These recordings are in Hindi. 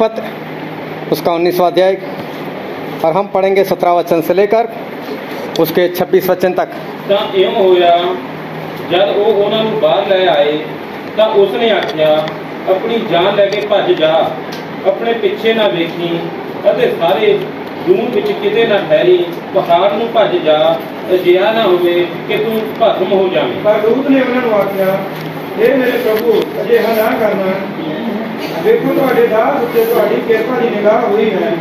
उत्पत्त उसका उन्नीसवा अध्याय और हम पढ़ेंगे सत्रह वचन से लेकर उसके छब्बीस वचन तक ਤਾਂ ਇਉਂ ਹੋਇਆ ਜਦ ਉਹ ਉਹਨਾਂ ਨੂੰ ਬਾਹਰ ਲੈ ਆਏ ਤਾਂ ਉਸਨੇ ਆਖਿਆ ਆਪਣੀ ਜਾਨ ਲੈ ਕੇ ਭੱਜ ਜਾ ਆਪਣੇ ਪਿੱਛੇ ਨਾ ਵੇਖੀ ਅਤੇ ਸਾਰੇ ਦੂਰ ਵਿੱਚ ਕਿਤੇ ਨਾ ਠਹਿਰੀ ਪਹਾੜ ਨੂੰ ਭੱਜ ਜਾ ਅਜਿਹਾ ਨਾ ਹੋਵੇ ਕਿ ਤੂੰ ਭਸਮ ਹੋ ਜਾਵੇਂ ਪਰ ਲੂਤ ਨੇ ਉਹਨਾਂ ਨੂੰ ਆਖਿਆ ਇਹ ਮੇਰੇ ਪ੍ਰਭੂ ਅਜਿਹਾ ਨਾ ਕਰਨਾ ਵੇਖੋ ਤੁਹਾਡੇ ਦਾਸ ਉੱਤੇ ਤੁਹਾਡੀ ਕਿਰਪਾ ਦੀ ਨਿਗਾਹ ਹੋਈ ਹੈ।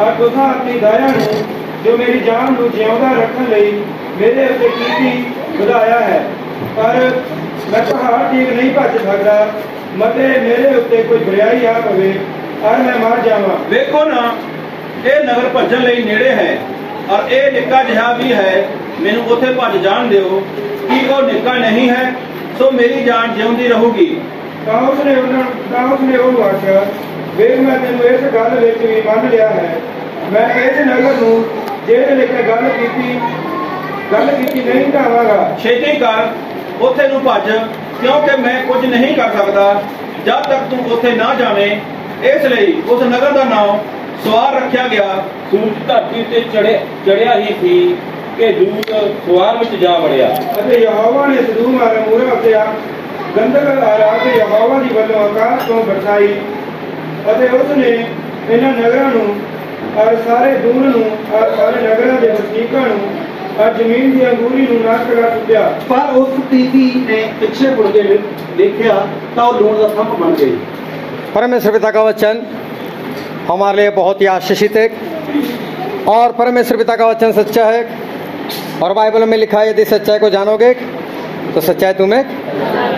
ਔਰ ਤੁਸੀਂ ਆਪਣੀ ਦਇਆ ਨੂੰ, ਜੋ ਮੇਰੀ ਜਾਨ ਨੂੰ ਜਿਉਂਦਾ ਰੱਖਣ ਲਈ ਮੇਰੇ ਉੱਤੇ ਕੀਤੀ ਵਧਾਇਆ ਹੈ। ਪਰ ਮੈਂ ਪਹਾੜ ਠੀਕ ਨਹੀਂ ਭੱਜ ਸਕਦਾ। ਮਤੇ ਮੇਰੇ ਉੱਤੇ ਕੋਈ ਬੁਰਾਈ ਆ ਪਵੇ ਔਰ ਮੈਂ ਮਰ ਜਾਵਾਂ। ਵੇਖੋ ਨਾ, ਇਹ ਨਗਰ ਭੱਜਣ ਲਈ ਨੇੜੇ ਹੈ, ਔਰ ਇਹ ਨਿੱਕਾ ਜਿਹਾ ਵੀ ਹੈ। ਮੈਨੂੰ ਉੱਥੇ ਭੱਜ ਜਾਣ ਦਿਓ। ਕਿ ਉਹ ਨਿੱਕਾ ਨਹੀਂ ਹੈ, ਸੋ ਮੇਰੀ ਜਾਨ ਜਿਉਂਦੀ ਰਹੂਗੀ। ਤਾਂ ਉਸਨੇ ਉਹਨਾਂ ਤਾਂ ਉਸਨੇ ਉਹਨੂੰ ਆਖਿਆ ਵੇਖ ਮੈਂ ਤੈਨੂੰ ਇਸ ਗੱਲ ਵਿੱਚ ਵੀ ਮੰਨ ਲਿਆ ਹੈ। ਮੈਂ ਇਸ ਨਗਰ ਨੂੰ ਜਿਹੜੇ ਲੈ ਕੇ ਗੱਲ ਕੀਤੀ ਗੱਲ ਕੀਤੀ ਨਹੀਂ ਢਾਵਾਂਗਾ ਛੇਤੀ ਕਰ ਉੱਥੇ ਨੂੰ ਭੱਜ ਕਿਉਂਕਿ ਮੈਂ ਕੁਝ ਨਹੀਂ ਕਰ ਸਕਦਾ। ਜਦ ਤੱਕ ਤੂੰ ਉੱਥੇ ਨਾ ਜਾਵੇਂ ਇਸ ਲਈ ਉਸ ਨਗਰ ਦਾ ਨਾਮ ਸਵਾਰ ਰੱਖਿਆ ਗਿਆ। ਸੂਰਜ ਧਰਤੀ ਤੇ ਚੜਿਆ ਚੜਿਆ ਹੀ ਸੀ ਕਿ ਦੂਤ ਸਵਾਰ ਵਿੱਚ ਜਾ ਵੜਿਆ। ਅਤੇ ਯਹੋਵਾ ਨੇ ਸਦੂਮ ਵਾਲੇ ਮੂਰੇ ਉੱਤੇ ਆ ਗੰਧਕ ਆ ਕੇ ਯਹੋਵਾ ਦੀ ਵੱਲੋਂ ਆਕਾਸ਼ ਤੋਂ ਬਰਸਾਈ ਅਤੇ ਉਸਨੇ ਇਹਨਾਂ ਨਗਰਾਂ ਨੂੰ ਔਰ ਸਾਰੇ ਦੂਰ ਨੂੰ ਔਰ ਸਾਰੇ ਨਗਰਾਂ ਦੇ ਵਸਨੀਕਾਂ ਨੂੰ ਔਰ ਜ਼ਮੀਨ ਦੀ ਅੰਗੂਰੀ ਨੂੰ ਨਾਸ਼ ਕਰ ਸੁੱਟਿਆ ਪਰ ਉਸ ਤੀਵੀ ਨੇ ਪਿੱਛੇ ਮੁੜ ਕੇ ਦੇਖਿਆ ਤਾਂ ਉਹ ਲੂਣ ਦਾ ਥੰਮ ਬਣ ਗਈ परमेश्वर पिता का वचन हमारे लिए बहुत ही आशीषित है और परमेश्वर पिता का वचन सच्चा है और बाइबल में लिखा है यदि सच्चाई को जानोगे तो सच्चाई तुम्हें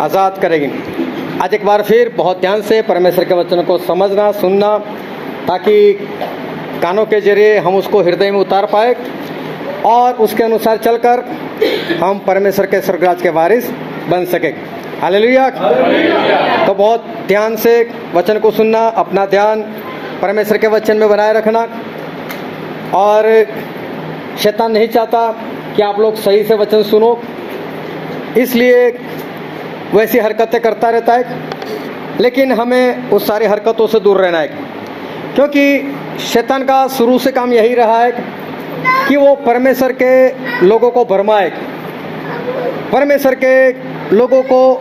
आज़ाद करेगी। आज एक बार फिर बहुत ध्यान से परमेश्वर के वचन को समझना सुनना ताकि कानों के ज़रिए हम उसको हृदय में उतार पाए और उसके अनुसार चलकर हम परमेश्वर के स्वर्गराज के वारिस बन सके। हालेलुया। तो बहुत ध्यान से वचन को सुनना अपना ध्यान परमेश्वर के वचन में बनाए रखना। और शैतान नहीं चाहता कि आप लोग सही से वचन सुनो। इसलिए वैसी हरकतें करता रहता है। लेकिन हमें उस सारी हरकतों से दूर रहना है। क्योंकि शैतान का शुरू से काम यही रहा है कि वो परमेश्वर के लोगों को भरमाए। परमेश्वर के लोगों को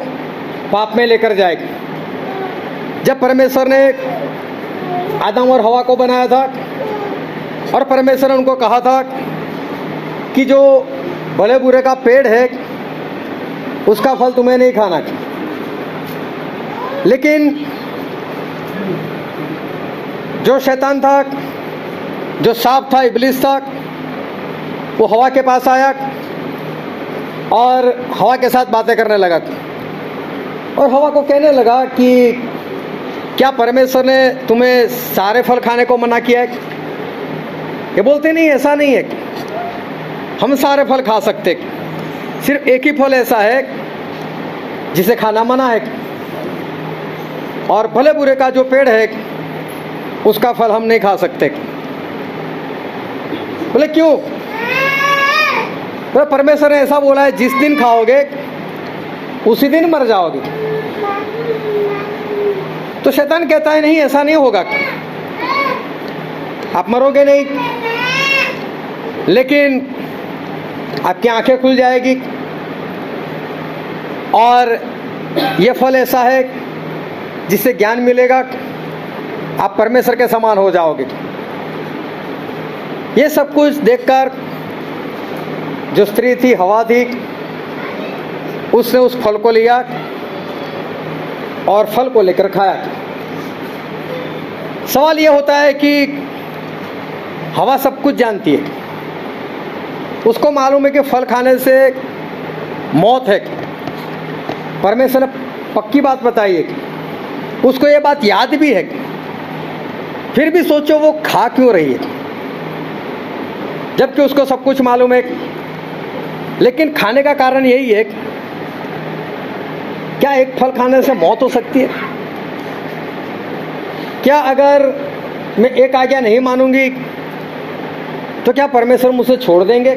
पाप में लेकर जाए। जब परमेश्वर ने आदम और हवा को बनाया था और परमेश्वर ने उनको कहा था कि जो भले बुरे का पेड़ है उसका फल तुम्हें नहीं खाना चाहिए। लेकिन जो शैतान था, जो सांप था, इबलिस था, वो हवा के पास आया और हवा के साथ बातें करने लगा। और हवा को कहने लगा कि क्या परमेश्वर ने तुम्हें सारे फल खाने को मना किया है? ये बोलते नहीं, ऐसा नहीं है हम सारे फल खा सकते। सिर्फ़ एक ही फल ऐसा है जिसे खाना मना है। और भले बुरे का जो पेड़ है, उसका फल हम नहीं खा सकते। बोले, क्यों? बोले, परमेश्वर ने ऐसा बोला है, जिस दिन खाओगे, उसी दिन मर जाओगे। तो शैतान कहता है, नहीं, ऐसा नहीं होगा। आप मरोगे नहीं। लेकिन आपकी आँखें खुल जाएगी। और ये फल ऐसा है जिससे ज्ञान मिलेगा, आप परमेश्वर के समान हो जाओगे। ये सब कुछ देखकर जो स्त्री थी, हवा थी, उसने उस फल को लिया और फल को लेकर खाया। सवाल यह होता है कि हवा सब कुछ जानती है। उसको मालूम है कि फल खाने से मौत है। परमेश्वर ने पक्की बात बताई है कि उसको ये बात याद भी है फिर भी सोचो वो खा क्यों रही है। जबकि उसको सब कुछ मालूम है लेकिन खाने का कारण यही है क्या एक फल खाने से मौत हो सकती है? क्या अगर मैं एक आज्ञा नहीं मानूँगी तो क्या परमेश्वर मुझसे छोड़ देंगे?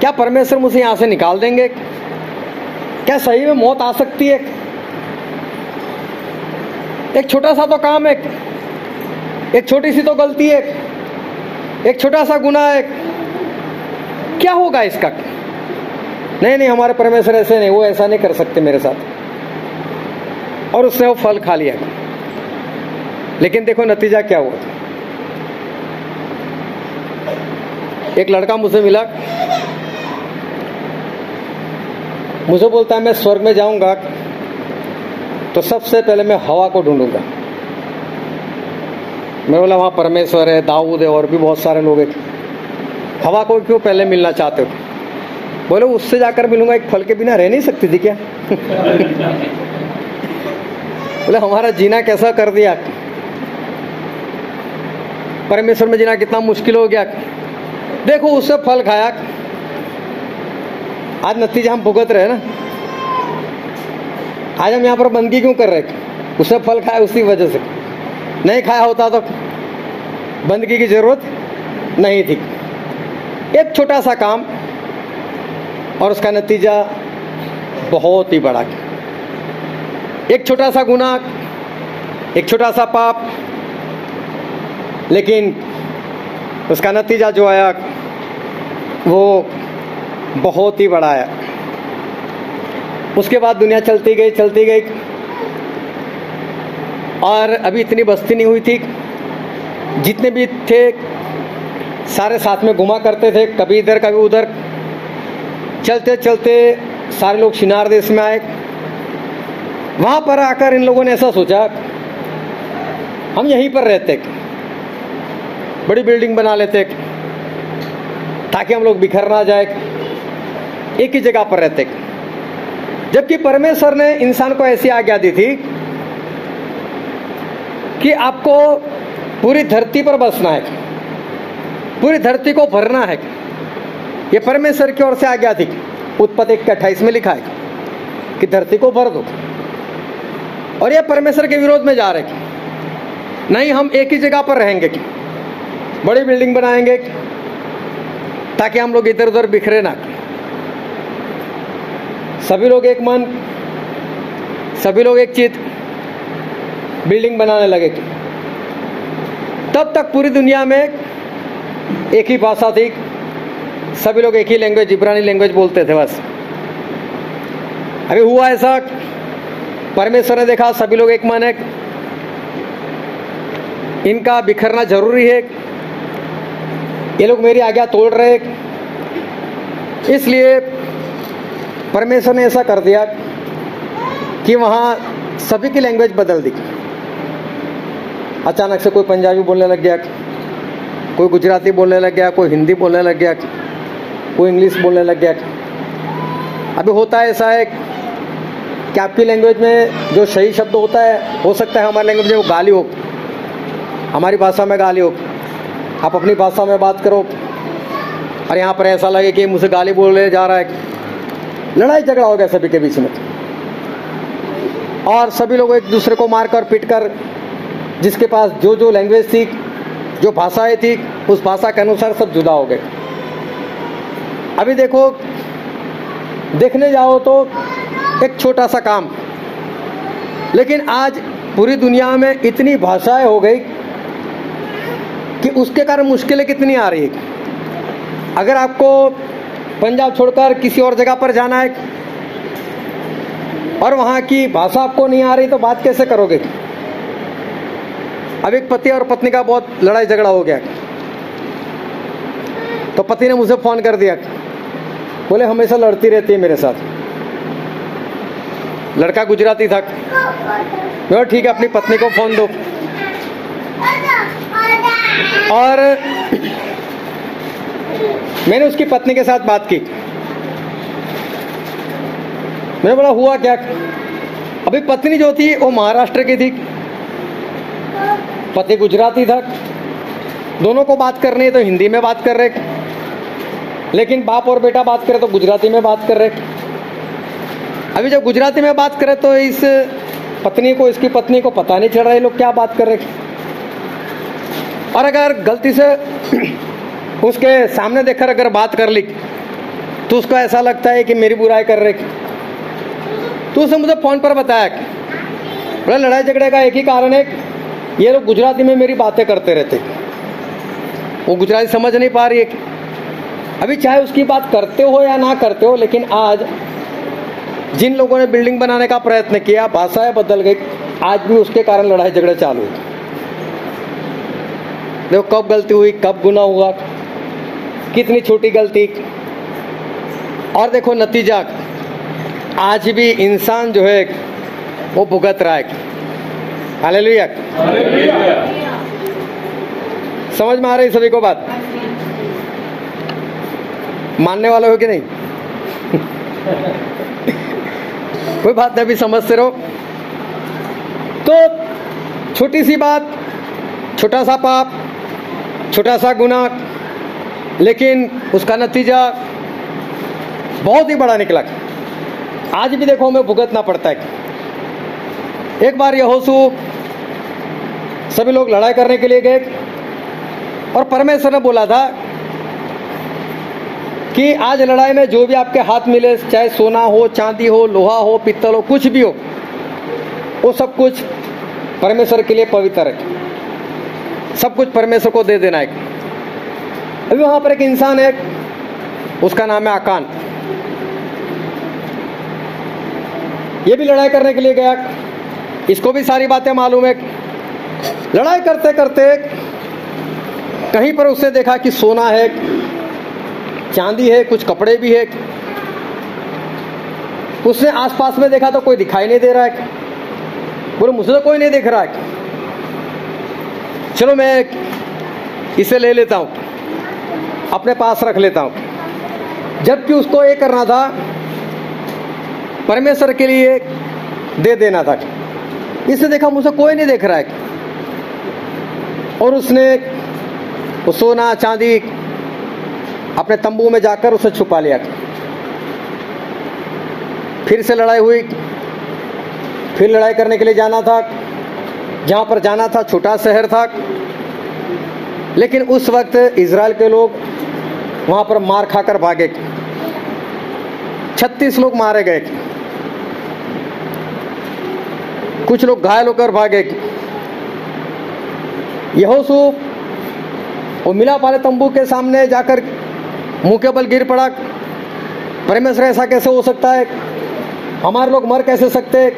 क्या परमेश्वर मुझे यहाँ से निकाल देंगे? क्या सही में मौत आ सकती है? एक छोटा सा तो काम है, एक छोटी सी तो गलती है, एक छोटा सा गुना है। क्या होगा इसका? नहीं नहीं, हमारे परमेश्वर ऐसे नहीं, वो ऐसा नहीं कर सकते मेरे साथ। और उसने वो फल खा लिया। लेकिन देखो नतीजा क्या हुआ? एक लड़का मुझसे मिला मुझे बोलता है, मैं स्वर्ग में जाऊँगा तो सबसे पहले मैं हवा को ढूंढूँगा. मैं बोला, वहाँ परमेश्वर है, दाऊद है, और भी बहुत सारे लोग हैं। हवा को क्यों पहले मिलना चाहते हो? बोले, उससे जाकर मिलूँगा, एक फल के बिना रह नहीं सकती थी क्या? बोले, हमारा जीना कैसा कर दिया? परमेश्वर में जीना कितना मुश्किल हो गया। देखो, उससे फल खाया। आज नतीजा हम भुगत रहे ना। आज हम यहाँ पर बंदगी क्यों कर रहे उसने फल खाया उसी वजह से। नहीं खाया होता तो बंदगी की ज़रूरत नहीं थी। एक छोटा सा काम और उसका नतीजा बहुत ही बड़ा। एक छोटा सा गुना एक छोटा सा पाप, लेकिन उसका नतीजा जो आया, वो बहुत ही बड़ा आया उसके बाद दुनिया चलती गई चलती गई। और अभी इतनी बस्ती नहीं हुई थी। जितने भी थे, सारे साथ में घुमा करते थे, कभी इधर, कभी उधर। चलते चलते सारे लोग शिनार देश में आए। वहाँ पर आकर इन लोगों ने ऐसा सोचा, हम यहीं पर रहते। बड़ी बिल्डिंग बना लेते, ताकि हम लोग बिखर ना जाए। एक ही जगह पर रहते। जबकि परमेश्वर ने इंसान को ऐसी आज्ञा दी थी कि आपको पूरी धरती पर बसना है, पूरी धरती को भरना है। ये परमेश्वर की ओर से आज्ञा थी। उत्पत्ति के अट्ठाईस में लिखा है कि धरती को भर दो। और ये परमेश्वर के विरोध में जा रहे नहीं, हम एक ही जगह पर रहेंगे बड़ी बिल्डिंग बनाएँगे ताकि हम लोग इधर उधर बिखरे ना। सभी लोग एक मन, सभी लोग एक चित बिल्डिंग बनाने लगे। तब तक पूरी दुनिया में एक ही भाषा थी। सभी लोग एक ही लैंग्वेज इब्रानी लैंग्वेज बोलते थे बस। अभी हुआ ऐसा, परमेश्वर ने देखा सभी लोग एक मन है। इनका बिखरना ज़रूरी है। ये लोग मेरी आज्ञा तोड़ रहे इसलिए परमेश्वर ने ऐसा कर दिया कि वहाँ सभी की लैंग्वेज बदल दी। अचानक से कोई पंजाबी बोलने लग गया, कोई गुजराती बोलने लग गया, कोई हिंदी बोलने लग गया, कोई इंग्लिश बोलने लग गया। अभी होता है ऐसा है कि आपकी लैंग्वेज में जो सही शब्द होता है, हो सकता है हमारी लैंग्वेज में वो गाली हो। हमारी भाषा में गाली हो। आप अपनी भाषा में बात करो। और यहाँ पर ऐसा लगे कि मुझे गाली बोलने जा रहा है। लड़ाई झगड़ा हो गया सभी के बीच में। और सभी लोग एक दूसरे को मारकर, पीटकर, जिसके पास जो जो लैंग्वेज थी, जो भाषाएँ थी, उस भाषा के अनुसार सब जुदा हो गए। अभी देखो, देखने जाओ तो एक छोटा सा काम। लेकिन आज पूरी दुनिया में इतनी भाषाएँ हो गई कि उसके कारण मुश्किलें कितनी आ रही है। अगर आपको पंजाब छोड़कर किसी और जगह पर जाना है। और वहाँ की भाषा आपको नहीं आ रही तो बात कैसे करोगे? अब एक पति और पत्नी का बहुत लड़ाई झगड़ा हो गया। तो पति ने मुझे फ़ोन कर दिया। बोले, हमेशा लड़ती रहती है मेरे साथ। लड़का गुजराती था। मैं ठीक है, अपनी पत्नी को फ़ोन दो। और मैंने उसकी पत्नी के साथ बात की। मैंने बोला, हुआ क्या? अभी पत्नी जो थी, वो महाराष्ट्र की थी। पति गुजराती था। दोनों को बात करनी है तो हिंदी में बात कर रहे। लेकिन बाप और बेटा बात करे तो गुजराती में बात कर। रहे अभी जब गुजराती में बात करे तो इस पत्नी को, इसकी पत्नी को पता नहीं चल रहा है लोग क्या बात कर रहे और अगर गलती से उसके सामने देखकर अगर बात कर ली तो उसको ऐसा लगता है कि मेरी बुराई कर रहे तो उसने मुझे फ़ोन पर बताया कि, बोला, लड़ाई झगड़े का एक ही कारण है ये लोग गुजराती में मेरी बातें करते रहते वो गुजराती समझ नहीं पा रही है अभी चाहे उसकी बात करते हो या ना करते हो, लेकिन आज जिन लोगों ने बिल्डिंग बनाने का प्रयत्न किया, भाषाएँ बदल गई, आज भी उसके कारण लड़ाई झगड़े चालू देखो, कब गलती हुई, कब गुना हुआ कितनी छोटी गलती। और देखो नतीजा, आज भी इंसान जो है, वो भुगत रहा है। हालेलुया। समझ में आ रही सभी को बात? मानने वाले हो कि नहीं? कोई बात नहीं, अभी समझते रहो। तो छोटी सी बात, छोटा सा पाप, छोटा सा गुना लेकिन उसका नतीजा बहुत ही बड़ा निकला। आज भी देखो हमें भुगतना पड़ता है। एक बार यहोसू सभी लोग लड़ाई करने के लिए गए और परमेश्वर ने बोला था कि आज लड़ाई में जो भी आपके हाथ मिले, चाहे सोना हो, चांदी हो, लोहा हो, पित्तल हो, कुछ भी हो, वो सब कुछ परमेश्वर के लिए पवित्र है। सब कुछ परमेश्वर को दे देना है। अभी वहाँ पर एक इंसान है, उसका नाम है आकान। ये भी लड़ाई करने के लिए गया। इसको भी सारी बातें मालूम है। लड़ाई करते करते कहीं पर उसने देखा कि सोना है, चांदी है, कुछ कपड़े भी है। उसने आसपास में देखा तो कोई दिखाई नहीं दे रहा है। बोले, मुझे तो कोई नहीं दिख रहा है। चलो मैं इसे ले लेता हूँ। अपने पास रख लेता हूँ। जबकि उसको ये करना था, परमेश्वर के लिए दे देना था। इसने देखा मुझे कोई नहीं देख रहा है। और उसने वो सोना, चांदी अपने तंबू में जाकर उसे छुपा लिया। फिर से लड़ाई हुई। फिर लड़ाई करने के लिए जाना था। जहाँ पर जाना था, छोटा शहर था। लेकिन उस वक्त इसराइल के लोग वहाँ पर मार खाकर भागे। छत्तीस लोग मारे गए। कुछ लोग घायल होकर भागे। यहोसू वो मिला पाले तंबू के सामने जाकर मुँह के बल गिर पड़ा। परमेश्वर ऐसा कैसे हो सकता है? हमारे लोग मर कैसे सकते?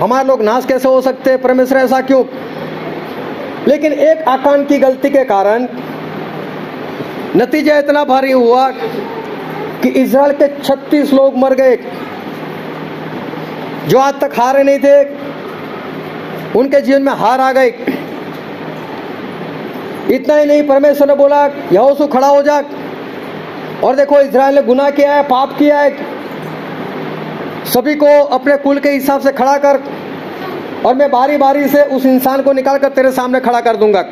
हमारे लोग नाश कैसे हो सकते? परमेश्वर ऐसा क्यों? लेकिन एक आकान की गलती के कारण नतीजा इतना भारी हुआ कि इसराइल के 36 लोग मर गए। जो आज तक हारे नहीं थे, उनके जीवन में हार आ गई। इतना ही नहीं, परमेश्वर ने बोला यहोसू खड़ा हो जा। और देखो इसराइल ने गुनाह किया है, पाप किया है। सभी को अपने कुल के हिसाब से खड़ा कर। और मैं बारी बारी से उस इंसान को निकाल कर तेरे सामने खड़ा कर दूँगा।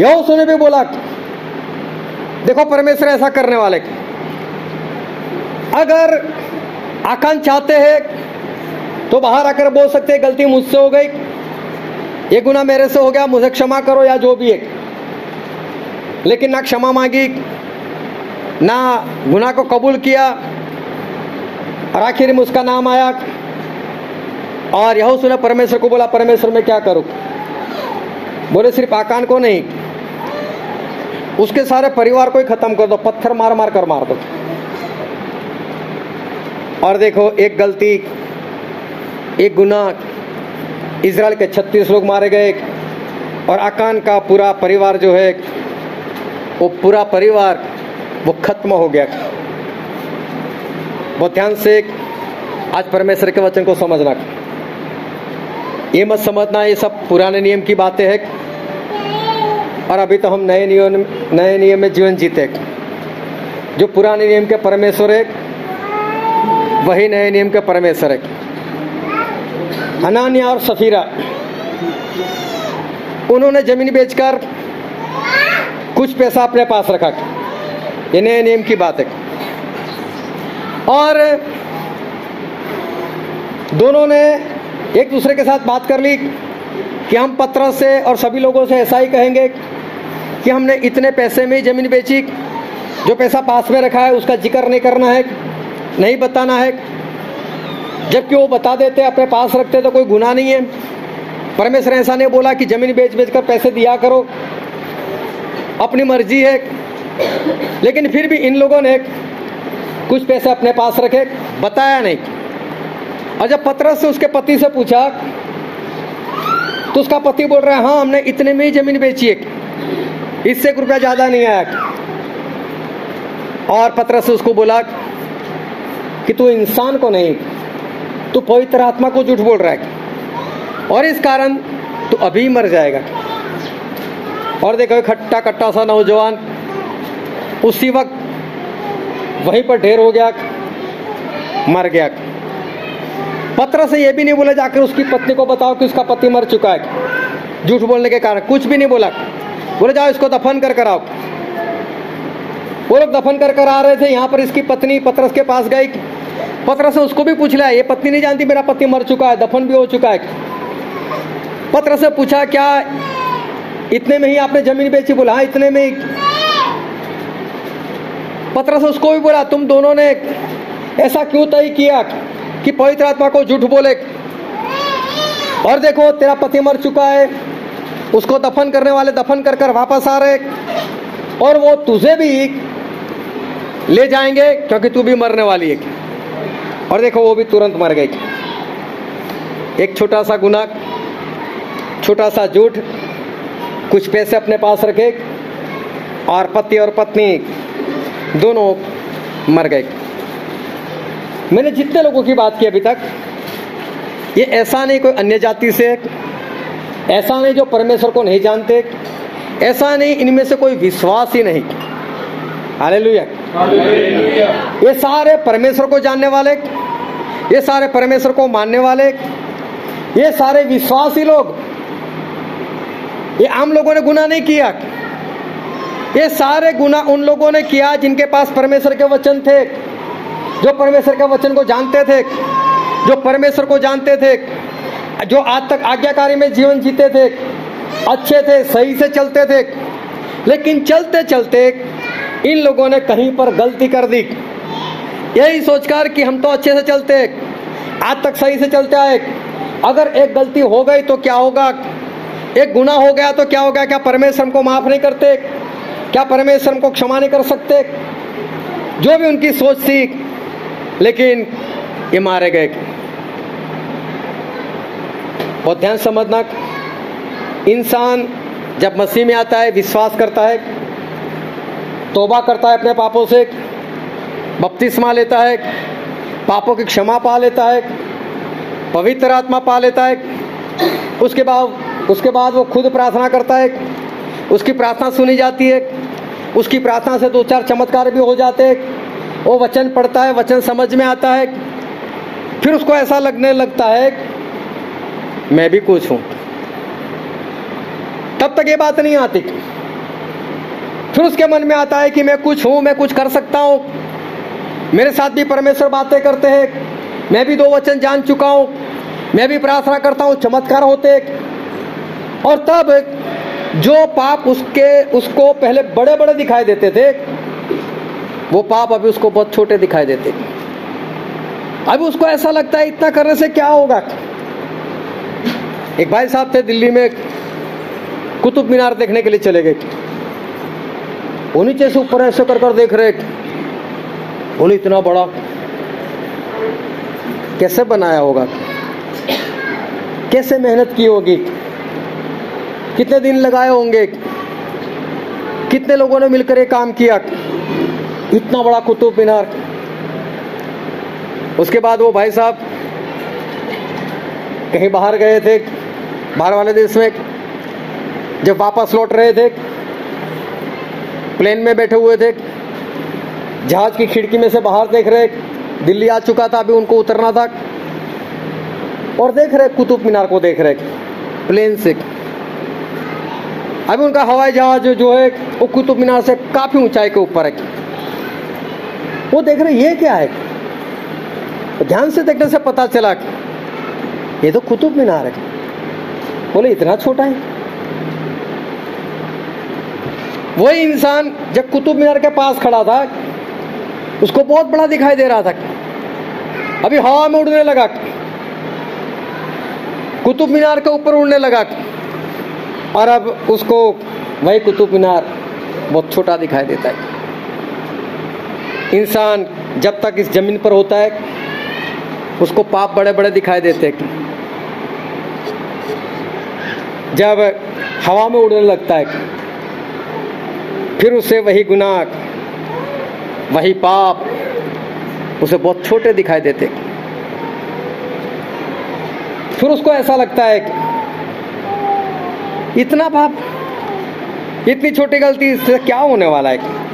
यहोसू ने भी बोला, देखो, परमेश्वर ऐसा करने वाले। अगर आकांक्ष चाहते हैं तो बाहर आकर बोल सकते हैं, गलती मुझसे हो गई, ये गुना मेरे से हो गया, मुझे क्षमा करो या जो भी है। लेकिन ना क्षमा मांगी, ना गुनाह को कबूल किया, और आखिर में उसका नाम आया और यह सुना, परमेश्वर को बोला, परमेश्वर मैं क्या करूँ? बोले, सिर्फ़ आकान को नहीं, उसके सारे परिवार को ही खत्म कर दो, पत्थर मार मार कर मार दो। और देखो, एक गलती, एक गुनाह इसराइल के 36 लोग मारे गए। और आकान का पूरा परिवार जो है, वो पूरा परिवार, वो खत्म हो गया। बहुत ध्यान से आज परमेश्वर के वचन को समझना। ये मत समझना, ये सब पुराने नियम की बातें हैं। और अभी तो हम नए नियम नए नियम में जीवन जीते जो पुराने नियम के परमेश्वर है, वही नए नियम के परमेश्वर है। अनानिया और सफीरा, उन्होंने ज़मीन बेचकर कुछ पैसा अपने पास रखा। ये नए नियम की बात है। और दोनों ने एक दूसरे के साथ बात कर ली कि हम पत्र से और सभी लोगों से ऐसा ही कहेंगे कि हमने इतने पैसे में ही ज़मीन बेची, जो पैसा पास में रखा है, उसका ज़िक्र नहीं करना है, नहीं बताना है। जबकि वो बता देते, अपने पास रखते तो कोई गुनाह नहीं है। परमेश्वर ऐसा ने बोला कि ज़मीन बेच बेच कर पैसे दिया करो। अपनी मर्ज़ी है। लेकिन फिर भी इन लोगों ने कुछ पैसे अपने पास रखे, बताया नहीं। और जब पत्रस से उसके पति से पूछा तो उसका पति बोल रहा है हाँ हमने इतने में ही ज़मीन बेची है इससे एक रुपया ज़्यादा नहीं आया और पत्रस से उसको बोला कि तू इंसान को नहीं, तू पवित्र आत्मा को झूठ बोल रहा है। और इस कारण तू अभी मर जाएगा। और देखो, खट्टा कट्टा सा नौजवान, उसी वक्त वहीं पर ढेर हो गया, मर गया। पत्र से यह भी नहीं बोला जाकर उसकी पत्नी को बताओ कि उसका पति मर चुका है। झूठ बोलने के कारण कुछ भी नहीं बोला। बोले, जाओ इसको दफन कर कर वो लोग दफन कर कर आ रहे थे। यहाँ पर इसकी पत्नी पत्रस के पास गई। पत्रस से उसको भी पूछ लिया, ये पत्नी नहीं जानती मेरा पति मर चुका है, दफन भी हो चुका है। पत्र से पूछा, क्या इतने में ही आपने ज़मीन बेची? बोला हाँ इतने में ही। पत्र से उसको भी बोला, तुम दोनों ने ऐसा क्यों तय किया? कि पवित्र आत्मा को झूठ बोले। और देखो, तेरा पति मर चुका है। उसको दफन करने वाले दफन कर कर वापस आ रहे। और वो तुझे भी ले जाएँगे, क्योंकि तू भी मरने वाली है। और देखो, वो भी तुरंत मर गई एक छोटा सा गुना छोटा सा झूठ, कुछ पैसे अपने पास रखे और पति और पत्नी दोनों मर गए। मैंने जितने लोगों की बात की अभी तक ये ऐसा नहीं कोई अन्य जाति से ऐसा नहीं जो परमेश्वर को नहीं जानते ऐसा नहीं इनमें से कोई विश्वास ही नहीं। हालेलुया। ये सारे परमेश्वर को जानने वाले ये सारे परमेश्वर को मानने वाले ये सारे विश्वासी लोग ये आम लोगों ने गुना नहीं किया। ये सारे गुना उन लोगों ने किया जिनके पास परमेश्वर के वचन थे। जो परमेश्वर के वचन को जानते थे, जो परमेश्वर को जानते थे, जो आज तक आज्ञाकारी में जीवन जीते थे, अच्छे थे, सही से चलते थे, लेकिन चलते चलते इन लोगों ने कहीं पर गलती कर दी। यही सोचकर कि हम तो अच्छे से चलते, आज तक सही से चलते आए। अगर एक गलती हो गई तो क्या होगा? एक गुना हो गया तो क्या हो गया क्या परमेश्वर हमको माफ़ नहीं करते? क्या परमेश्वर हमको क्षमा नहीं कर सकते? जो भी उनकी सोच थी लेकिन ये मारे गए बहुत ध्यान समझना, इंसान जब मसीह में आता है, विश्वास करता है, तोबा करता है अपने पापों से, बपतिस्मा लेता है, पापों की क्षमा पा लेता है, पवित्र आत्मा पा लेता है, उसके बाद उसके बाद वो खुद प्रार्थना करता है, उसकी प्रार्थना सुनी जाती है, उसकी प्रार्थना से दो चार चमत्कार भी हो जाते हैं वो वचन पढ़ता है, वचन समझ में आता है, फिर उसको ऐसा लगने लगता है, मैं भी कुछ हूँ। तब तक ये बात नहीं आती। फिर उसके मन में आता है कि मैं कुछ हूँ, मैं कुछ कर सकता हूँ। मेरे साथ भी परमेश्वर बातें करते हैं। मैं भी दो वचन जान चुका हूँ। मैं भी प्रार्थना करता हूँ, चमत्कार होते और तब जो पाप उसके, उसको पहले बड़े बड़े दिखाई देते थे वो पाप अभी उसको बहुत छोटे दिखाई देते। अभी उसको ऐसा लगता है, इतना करने से क्या होगा? एक भाई साहब थे दिल्ली में, कुतुब मीनार देखने के लिए चले गए। वो नीचे से ऊपर ऐसे कर कर देख रहे। बोले, इतना बड़ा कैसे बनाया होगा? कैसे मेहनत की होगी? कितने दिन लगाए होंगे? कितने लोगों ने मिलकर ये काम किया? इतना बड़ा कुतुब मीनार। उसके बाद वो भाई साहब कहीं बाहर गए थे, बाहर वाले देश में, जब वापस लौट रहे थे प्लेन में बैठे हुए थे, जहाज़ की खिड़की में से बाहर देख रहे, दिल्ली आ चुका था, अभी उनको उतरना था, और देख रहे, कुतुब मीनार को देख रहे प्लेन से। अभी उनका हवाई जहाज़ जो है, वो कुतुब मीनार से काफ़ी ऊंचाई के ऊपर है। वो देख रहे ये क्या है? तो ध्यान से देखने से पता चला कि ये तो कुतुब मीनार है। बोले, इतना छोटा है? वही इंसान जब कुतुब मीनार के पास खड़ा था, उसको बहुत बड़ा दिखाई दे रहा था। अभी हवा में उड़ने लगा। कुतुब मीनार के ऊपर उड़ने लगा। और अब उसको वही कुतुब मीनार बहुत छोटा दिखाई देता है। इंसान जब तक इस ज़मीन पर होता है, उसको पाप बड़े बड़े दिखाई देते हैं। जब हवा में उड़ने लगता है, फिर उसे वही गुनाह, वही पाप, उसे बहुत छोटे दिखाई देते फिर उसको ऐसा लगता है कि इतना पाप, इतनी छोटी गलती से क्या होने वाला है?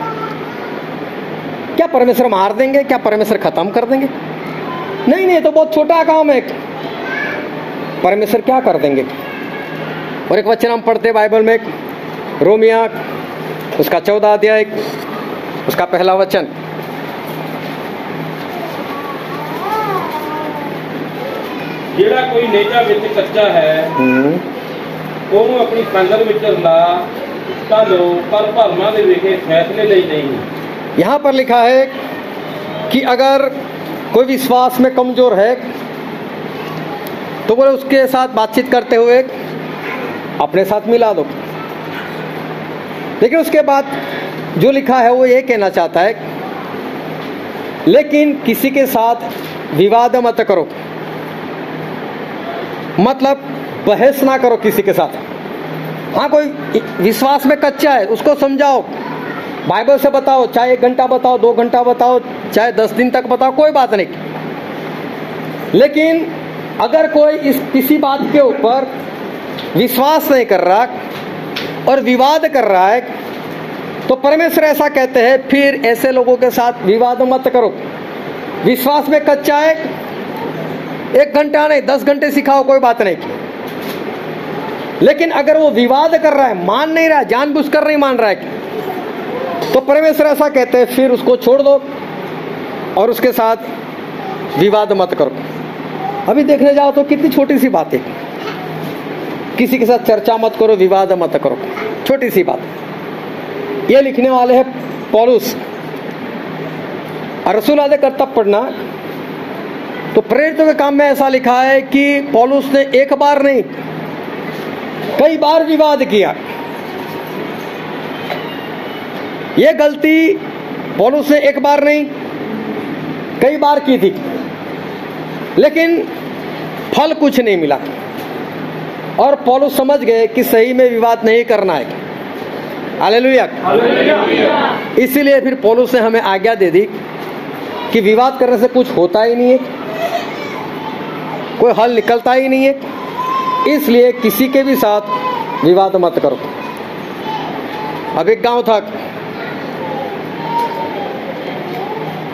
क्या परमेश्वर मार देंगे क्या परमेश्वर खत्म कर देंगे नहीं नहीं ये तो बहुत छोटा काम है परमेश्वर क्या कर देंगे और एक वचन हम पढ़ते हैं बाइबल में रोमिया उसका चौदह अध्याय उसका पहला वचन ਜਿਹੜਾ ਕੋਈ ਨੇਜਾ ਵਿੱਚ ਕੱਚਾ ਹੈ हम्म, ਉਹਨੂੰ ਆਪਣੀ ਸੰਗਤ ਵਿੱਚ ਰਲਾ ਤਾਂ ਲੋ ਪਰ ਭਰਮਾਂ ਦੇ ਵਿਖੇ ਫੈਸਲੇ ਲਈ ਨਹੀਂ यहाँ पर लिखा है कि अगर कोई विश्वास में कमज़ोर है तो बोले उसके साथ बातचीत करते हुए अपने साथ मिला दो। लेकिन उसके बाद जो लिखा है, वो ये कहना चाहता है, लेकिन किसी के साथ विवाद मत करो। मतलब बहस ना करो किसी के साथ। हाँ कोई विश्वास में कच्चा है, उसको समझाओ। बाइबल से बताओ, चाहे एक घंटा बताओ, दो घंटा बताओ, चाहे दस दिन तक बताओ, कोई बात नहीं। लेकिन अगर कोई इस, किसी बात के ऊपर विश्वास नहीं कर रहा और विवाद कर रहा है तो परमेश्वर ऐसा कहते हैं, फिर ऐसे लोगों के साथ विवाद मत करो। विश्वास में कच्चा है, एक घंटा नहीं, दस घंटे सिखाओ, कोई बात नहीं। लेकिन अगर वो विवाद कर रहा है, मान नहीं रहा, जानबूझकर नहीं मान रहा है तो परमेश्वर ऐसा कहते हैं, फिर उसको छोड़ दो और उसके साथ विवाद मत करो। अभी देखने जाओ तो कितनी छोटी सी बात है। किसी के साथ चर्चा मत करो, विवाद मत करो। छोटी सी बात ये लिखने वाले हैं पौलुस। रसूल आदे कर्तव्य पढ़ना। तो प्रेरितों के काम में ऐसा लिखा है कि पौलुस ने एक बार नहीं, कई बार विवाद किया। ये गलती पौलुस ने एक बार नहीं कई बार की थी। लेकिन फल कुछ नहीं मिला। और पौलुस समझ गए कि सही में विवाद नहीं करना है। हालेलुया। इसीलिए फिर पौलुस ने हमें आज्ञा दे दी कि विवाद करने से कुछ होता ही नहीं है। कोई हल निकलता ही नहीं है। इसलिए किसी के भी साथ विवाद मत करो। अब एक गाँव था।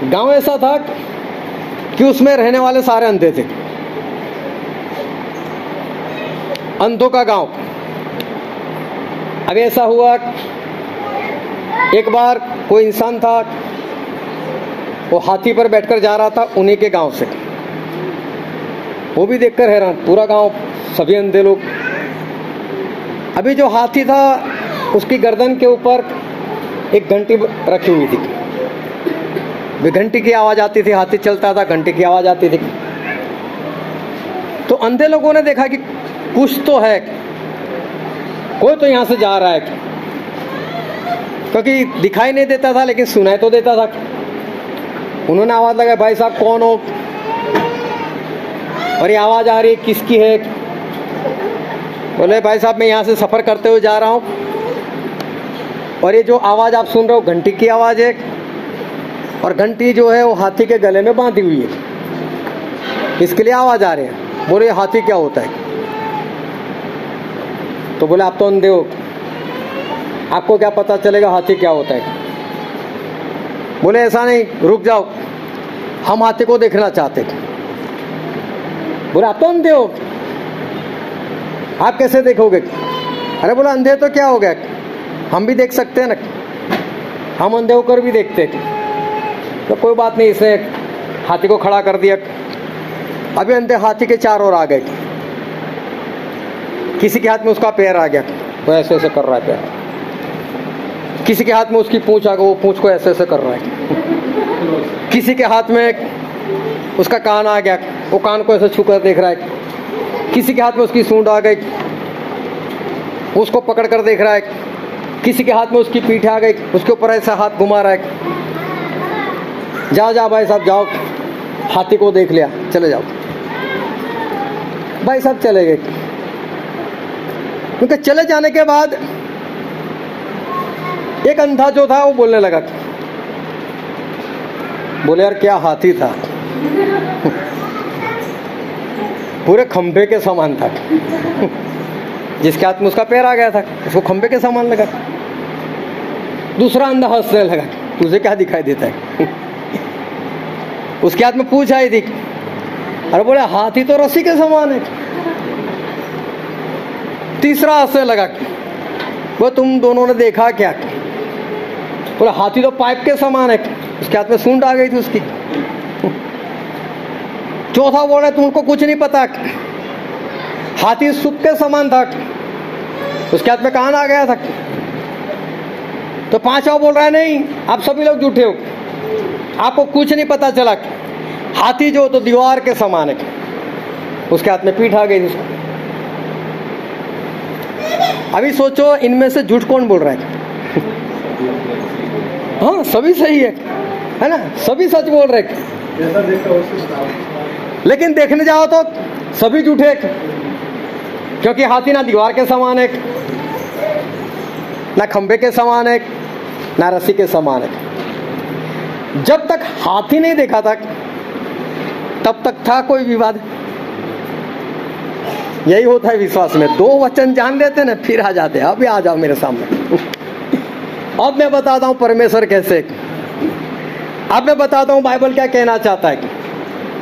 गाँव ऐसा था कि उसमें रहने वाले सारे अंधे थे। अंधों का गाँव। अब ऐसा हुआ, एक बार कोई इंसान था, वो हाथी पर बैठकर जा रहा था उन्हीं के गाँव से। वो भी देखकर हैरान, पूरा गाँव, सभी अंधे लोग। अभी जो हाथी था, उसकी गर्दन के ऊपर एक घंटी रखी हुई थी। वे घंटी की आवाज़ आती थी, हाथी चलता था, घंटी की आवाज़ आती थी। तो अंधे लोगों ने देखा कि कुछ तो है। कोई तो यहाँ से जा रहा है। क्योंकि दिखाई नहीं देता था, लेकिन सुनाई तो देता था। उन्होंने आवाज़ लगाई, भाई साहब, कौन हो? और ये आवाज़ आ रही है, किसकी है? बोले, भाई साहब, मैं यहाँ से सफ़र करते हुए जा रहा हूँ। और ये जो आवाज़ आप सुन रहे हो, घंटी की आवाज़ है और घंटी जो है वो हाथी के गले में बांधी हुई है। इसके लिए आवाज़ आ रही है। बोले हाथी क्या होता है? तो बोले, आप तो अंधे हो। आपको क्या पता चलेगा हाथी क्या होता है? बोले, ऐसा नहीं, रुक जाओ। हम हाथी को देखना चाहते थे। बोले, आप तो अंधे हो। आप कैसे देखोगे? अरे बोला, अंधे तो क्या हो गया? हम भी देख सकते हैं ना। हम अंधे होकर भी देखते हैं। तो कोई बात नहीं इसने हाथी को खड़ा कर दिया। अभी अंधे हाथी के चार ओर आ गए। किसी के हाथ में उसका पैर आ गया। वो ऐसे ऐसे कर रहा है पैर। किसी के हाथ में उसकी पूंछ आ गई, वो पूंछ को ऐसे ऐसे कर रहा है। किसी के हाथ में उसका कान आ गया, वो कान को ऐसे छू कर देख रहा है। किसी के हाथ में उसकी सूंड आ गई, उसको पकड़ कर देख रहा है। किसी के हाथ में उसकी पीठ आ गई, उसके ऊपर ऐसा हाथ घुमा रहा है। जाओ जाओ भाई साहब, जाओ। हाथी को देख लिया, चले जाओ। भाई साहब चले गए। क्योंकि चले जाने के बाद एक अंधा जो था, वो बोलने लगा। बोले, यार, क्या हाथी था? पूरे खंभे के समान था। जिसके हाथ में उसका पैर आ गया था, उसको खंभे के समान लगा। दूसरा अंधा हंसने लगा। तुझे क्या दिखाई देता है? उसके हाथ में पूछ आई थी। अरे बोले, हाथी तो रस्सी के समान है। तीसरा हंसने लगा वो तुम दोनों ने देखा क्या बोले, हाथी तो पाइप के समान है। उसके हाथ में सूंड आ गई थी उसकी। चौथा बोल रहे तुमको कुछ नहीं पता हाथी सुप के समान था उसके हाथ में कान आ गया था तो पांचवा बोल रहा है, नहीं, आप सभी लोग झूठे हो। आपको कुछ नहीं पता चला कि हाथी जो तो दीवार के समान है उसके हाथ में पीठ आ गई थी अभी सोचो इनमें से झूठ कौन बोल रहा है? हाँ सभी सही है। है ना? सभी सच बोल रहे हैं। लेकिन देखने जाओ तो सभी झूठे क्योंकि हाथी ना दीवार के समान है ना खंबे के समान है ना रस्सी के समान है जब तक हाथी नहीं देखा था, तब तक था कोई विवाद। यही होता है विश्वास में। दो वचन जान लेते ना, फिर आ जाते हैं। अभी आ जाओ मेरे सामने। अब मैं बताता हूँ परमेश्वर कैसे। अब मैं बताता हूँ बाइबल क्या कहना चाहता है।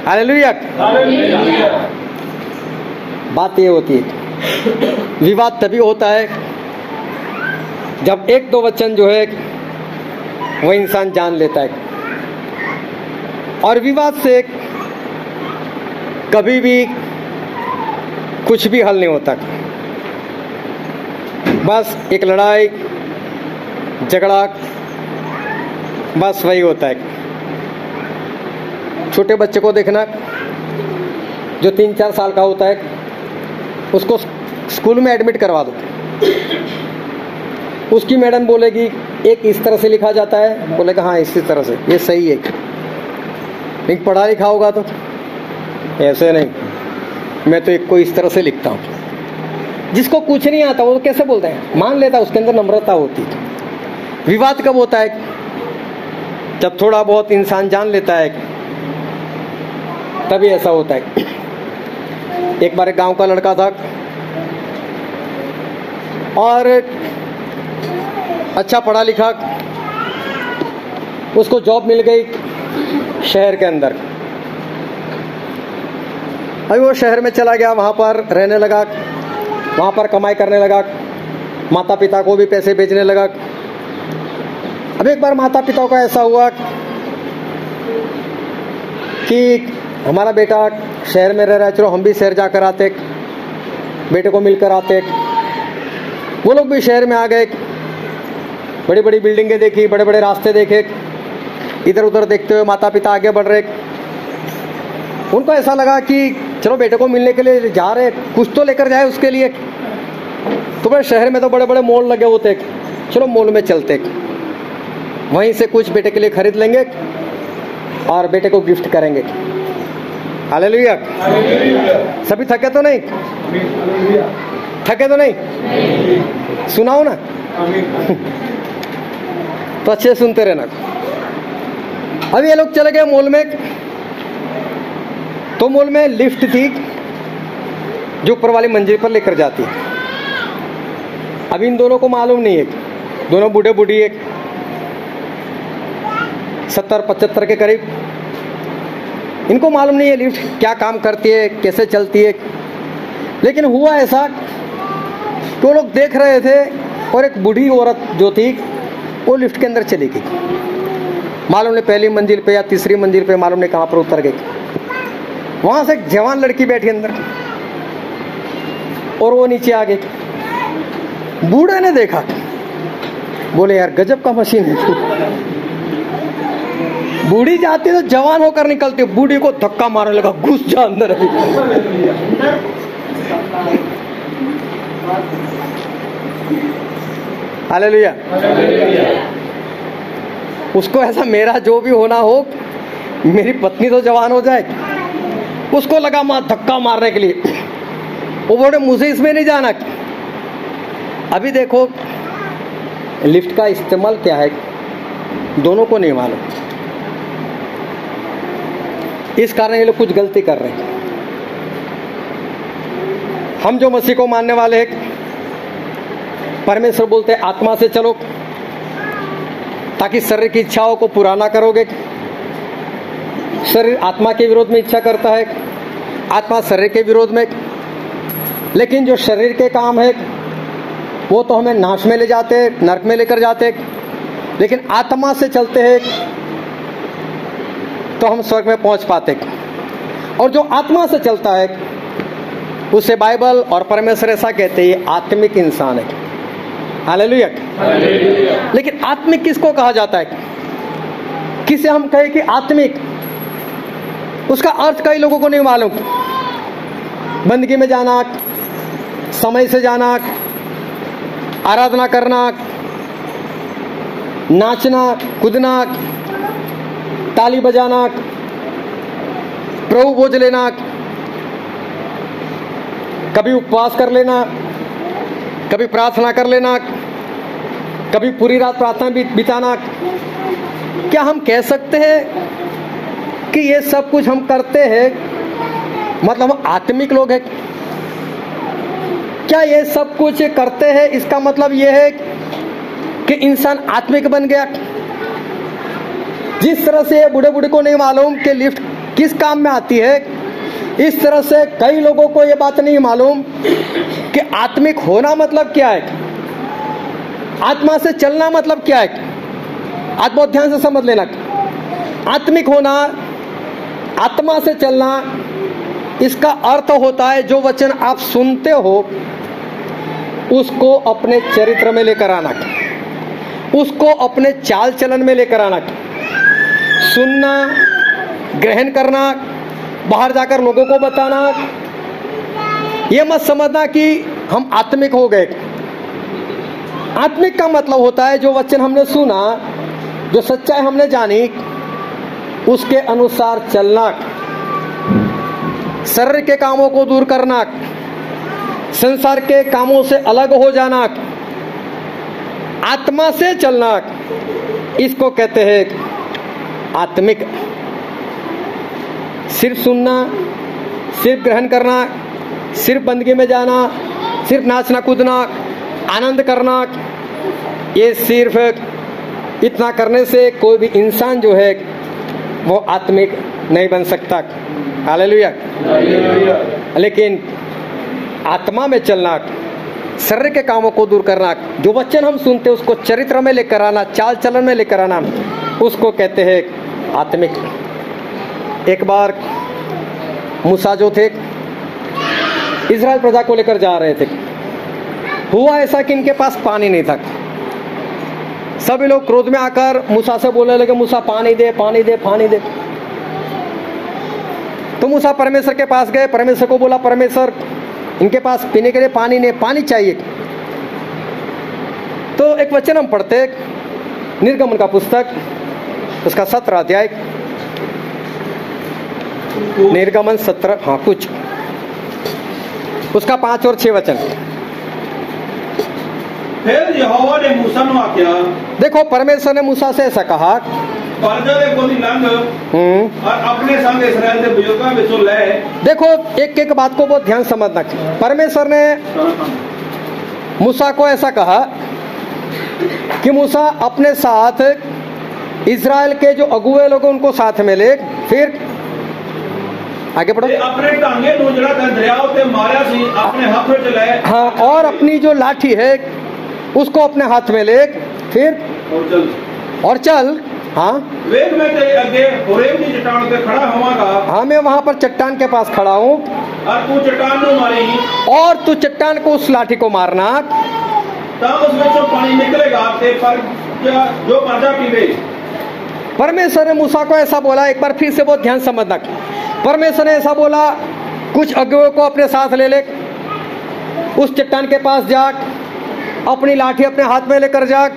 हालेलुया। बात ये होती है, विवाद तभी होता है जब एक दो वचन जो है, वो इंसान जान लेता है। और विवाद से कभी भी कुछ भी हल नहीं होता बस एक लड़ाई, झगड़ा, बस वही होता है। छोटे बच्चे को देखना, जो तीन चार साल का होता है, उसको स्कूल में एडमिट करवा दो। उसकी मैडम बोलेगी, एक इस तरह से लिखा जाता है। बोलेगा हाँ इसी तरह से, ये सही है। लेकिन पढ़ा लिखा होगा तो। ऐसे नहीं। मैं तो एक को इस तरह से लिखता हूँ। जिसको कुछ नहीं आता, वो कैसे बोलते हैं? मान लेता, उसके अंदर नम्रता होती है विवाद कब होता है? जब थोड़ा बहुत इंसान जान लेता है, तभी ऐसा होता है। एक बार एक गाँव का लड़का था, और अच्छा पढ़ा लिखा, उसको जॉब मिल गई। शहर के अंदर। अभी वो शहर में चला गया, वहाँ पर रहने लगा, वहाँ पर कमाई करने लगा माता पिता को भी पैसे भेजने लगा। अब एक बार माता पिता का ऐसा हुआ कि हमारा बेटा शहर में रह रहा है, चलो हम भी शहर जाकर आते, बेटे को मिलकर आते। वो लोग भी शहर में आ गए बड़ी बड़ी बिल्डिंगें देखी बड़े बड़े रास्ते देखे। इधर उधर देखते हुए माता पिता आगे बढ़ रहे। उनको ऐसा लगा कि चलो बेटे को मिलने के लिए जा रहे कुछ तो लेकर जाए उसके लिए। तो बड़े शहर में तो बड़े बड़े मॉल लगे होते चलो मॉल में चलते वहीं से कुछ बेटे के लिए खरीद लेंगे और बेटे को गिफ्ट करेंगे। हालेलुया। सभी थके तो नहीं? थके तो नहीं? सुनाओ ना। तो अच्छे सुनते रहना। अब ये लोग चले गए मॉल में। तो मॉल में लिफ्ट थी जो ऊपर वाली मंजिल पर लेकर जाती। अब इन दोनों को मालूम नहीं है। दोनों बूढ़े बूढ़ी एक। सत्तर, पचहत्तर के करीब। इनको मालूम नहीं है लिफ्ट क्या काम करती है, कैसे चलती है। लेकिन हुआ ऐसा कि वो लोग देख रहे थे और एक बूढ़ी औरत जो थी, वो लिफ्ट के अंदर चली गई। मालूम नहीं, पहली मंजिल पे या तीसरी मंजिल पे मालूम नहीं कहाँ पर उतर गई। वहाँ से एक जवान लड़की बैठी अंदर और वो नीचे आ गई। बूढ़े ने देखा। बोले, यार, गजब का मशीन है बूढ़ी जाती तो जवान होकर निकलती, बूढ़ी को धक्का मारने लगा, घुस जा अंदर अभी। हालेलुया। उसको ऐसा मेरा जो भी होना हो, मेरी पत्नी तो जवान हो जाए। उसको लगा माँ धक्का मारने के लिए। वो बोले, मुझे इसमें नहीं जाना। अभी देखो, लिफ्ट का इस्तेमाल क्या है, दोनों को नहीं मालूम। इस कारण ये लोग कुछ गलती कर रहे हैं। हम जो मसीह को मानने वाले हैं, परमेश्वर बोलते हैं, आत्मा से चलो। ताकि शरीर की इच्छाओं को पूरा ना करोगे। शरीर आत्मा के विरोध में इच्छा करता है। आत्मा शरीर के विरोध में। लेकिन जो शरीर के काम है, वो तो हमें नाश में ले जाते हैं, नरक में लेकर जाते हैं। लेकिन आत्मा से चलते हैं तो हम स्वर्ग में पहुँच पाते और जो आत्मा से चलता है, उसे बाइबल और परमेश्वर ऐसा कहते हैं आत्मिक इंसान है। हालेलुया। लेकिन आत्मिक किसको कहा जाता है? किसे हम कहें कि आत्मिक? उसका अर्थ कई लोगों को नहीं मालूम। बंदगी में जाना समय से जाना आराधना करना नाचना कूदना ताली बजाना प्रभु बोझ लेना कभी उपवास कर लेना कभी प्रार्थना कर लेना, कभी पूरी रात प्रार्थना बिताना। क्या हम कह सकते हैं कि ये सब कुछ हम करते हैं? मतलब हम आत्मिक लोग हैं। क्या ये सब कुछ करते हैं? इसका मतलब ये है कि इंसान आत्मिक बन गया। जिस तरह से बूढ़े बूढ़े को नहीं मालूम कि लिफ्ट किस काम में आती है इस तरह से कई लोगों को ये बात नहीं मालूम कि आत्मिक होना मतलब क्या है? आत्मा से चलना मतलब क्या है? आज बहुत ध्यान से समझ लेना। आत्मिक होना, आत्मा से चलना, इसका अर्थ होता है जो वचन आप सुनते हो, उसको अपने चरित्र में लेकर आना। उसको अपने चाल चलन में लेकर आना। सुनना, ग्रहण करना बाहर जाकर लोगों को बताना। ये मत समझना कि हम आत्मिक हो गए। आत्मिक का मतलब होता है जो वचन हमने सुना, जो सच्चाई हमने जानी, उसके अनुसार चलना। शरीर के कामों को दूर करना। संसार के कामों से अलग हो जाना। आत्मा से चलना। इसको कहते हैं आत्मिक। सिर्फ़ सुनना सिर्फ़ ग्रहण करना सिर्फ़ बंदगी में जाना सिर्फ़ नाचना कूदना आनंद करना ये सिर्फ़ इतना करने से कोई भी इंसान जो है वो आत्मिक नहीं बन सकता। हालेलुया। लेकिन आत्मा में चलना शरीर के कामों को दूर करना जो वचन हम सुनते हैं उसको चरित्र में लेकर आना चाल चलन में लेकर आना उसको कहते हैं आत्मिक। एक बार मूसा जो थे इसराइल प्रजा को लेकर जा रहे थे। हुआ ऐसा कि इनके पास पानी नहीं था। सभी लोग क्रोध में आकर मूसा से बोलने लगे, मूसा, पानी दे पानी दे पानी दे। तो मूसा परमेश्वर के पास गए। परमेश्वर को बोला, परमेश्वर, इनके पास पीने के लिए पानी नहीं, पानी चाहिए। तो एक वचन हम पढ़ते निर्गमन का पुस्तक, उसका सत्रह अध्याय। निर्गमन सत्र हाँ कुछ। उसका पाँच और छह वचन। फिर यहोवा ने मूसा नु आख्या देखो परमेश्वर ने मूसा से ऐसा कहा हम्म। और अपने संग इसराइल दे बुजुर्गां विचों ले। देखो एक एक बात को बहुत ध्यान समझना परमेश्वर ने मूसा को ऐसा कहा कि मूसा अपने साथ इज़राइल के जो अगुए लोग उनको साथ में ले फिर आगे बढ़ो। अपने टांगे नूजड़ा का ते मारा सी अपने हाथ में चलाए हाँ और अपनी जो लाठी है उसको अपने हाथ में ले फिर? और चल। और चल हाँ। वेग में ते अगे की चट्टान पे खड़ा हाँ मैं वहाँ पर चट्टान के पास खड़ा हूँ। और तू चट्टान को मारेगी। और तू चट्टान को उस लाठी को मारना। तब उसमें पानी निकलेगा ते पर जो पीवे। परमेश्वर ने मूसा को ऐसा बोला एक बार फिर से बहुत ध्यान समझना। परमेश्वर ने ऐसा बोला कुछ अगुओं को अपने साथ ले ले उस चट्टान के पास जाक अपनी लाठी अपने हाथ में लेकर जाक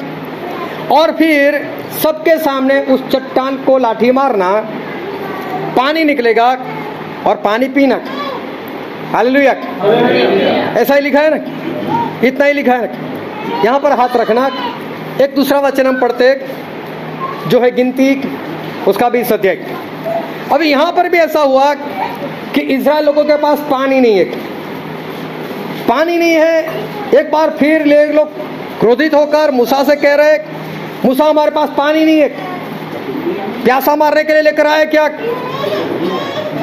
और फिर सबके सामने उस चट्टान को लाठी मारना पानी निकलेगा और पानी पीना। हालेलुया। ऐसा ही लिखा है ना? इतना ही लिखा है ना? यहाँ पर हाथ रखना। एक दूसरा वचन हम पढ़ते जो है गिनती उसका भी अध्याय। अभी यहाँ पर भी ऐसा हुआ कि इज़राइल लोगों के पास पानी नहीं है। पानी नहीं है। एक बार फिर ले लोग क्रोधित होकर मूसा से कह रहे मूसा, हमारे पास पानी नहीं है। प्यासा मारने के लिए लेकर आए क्या?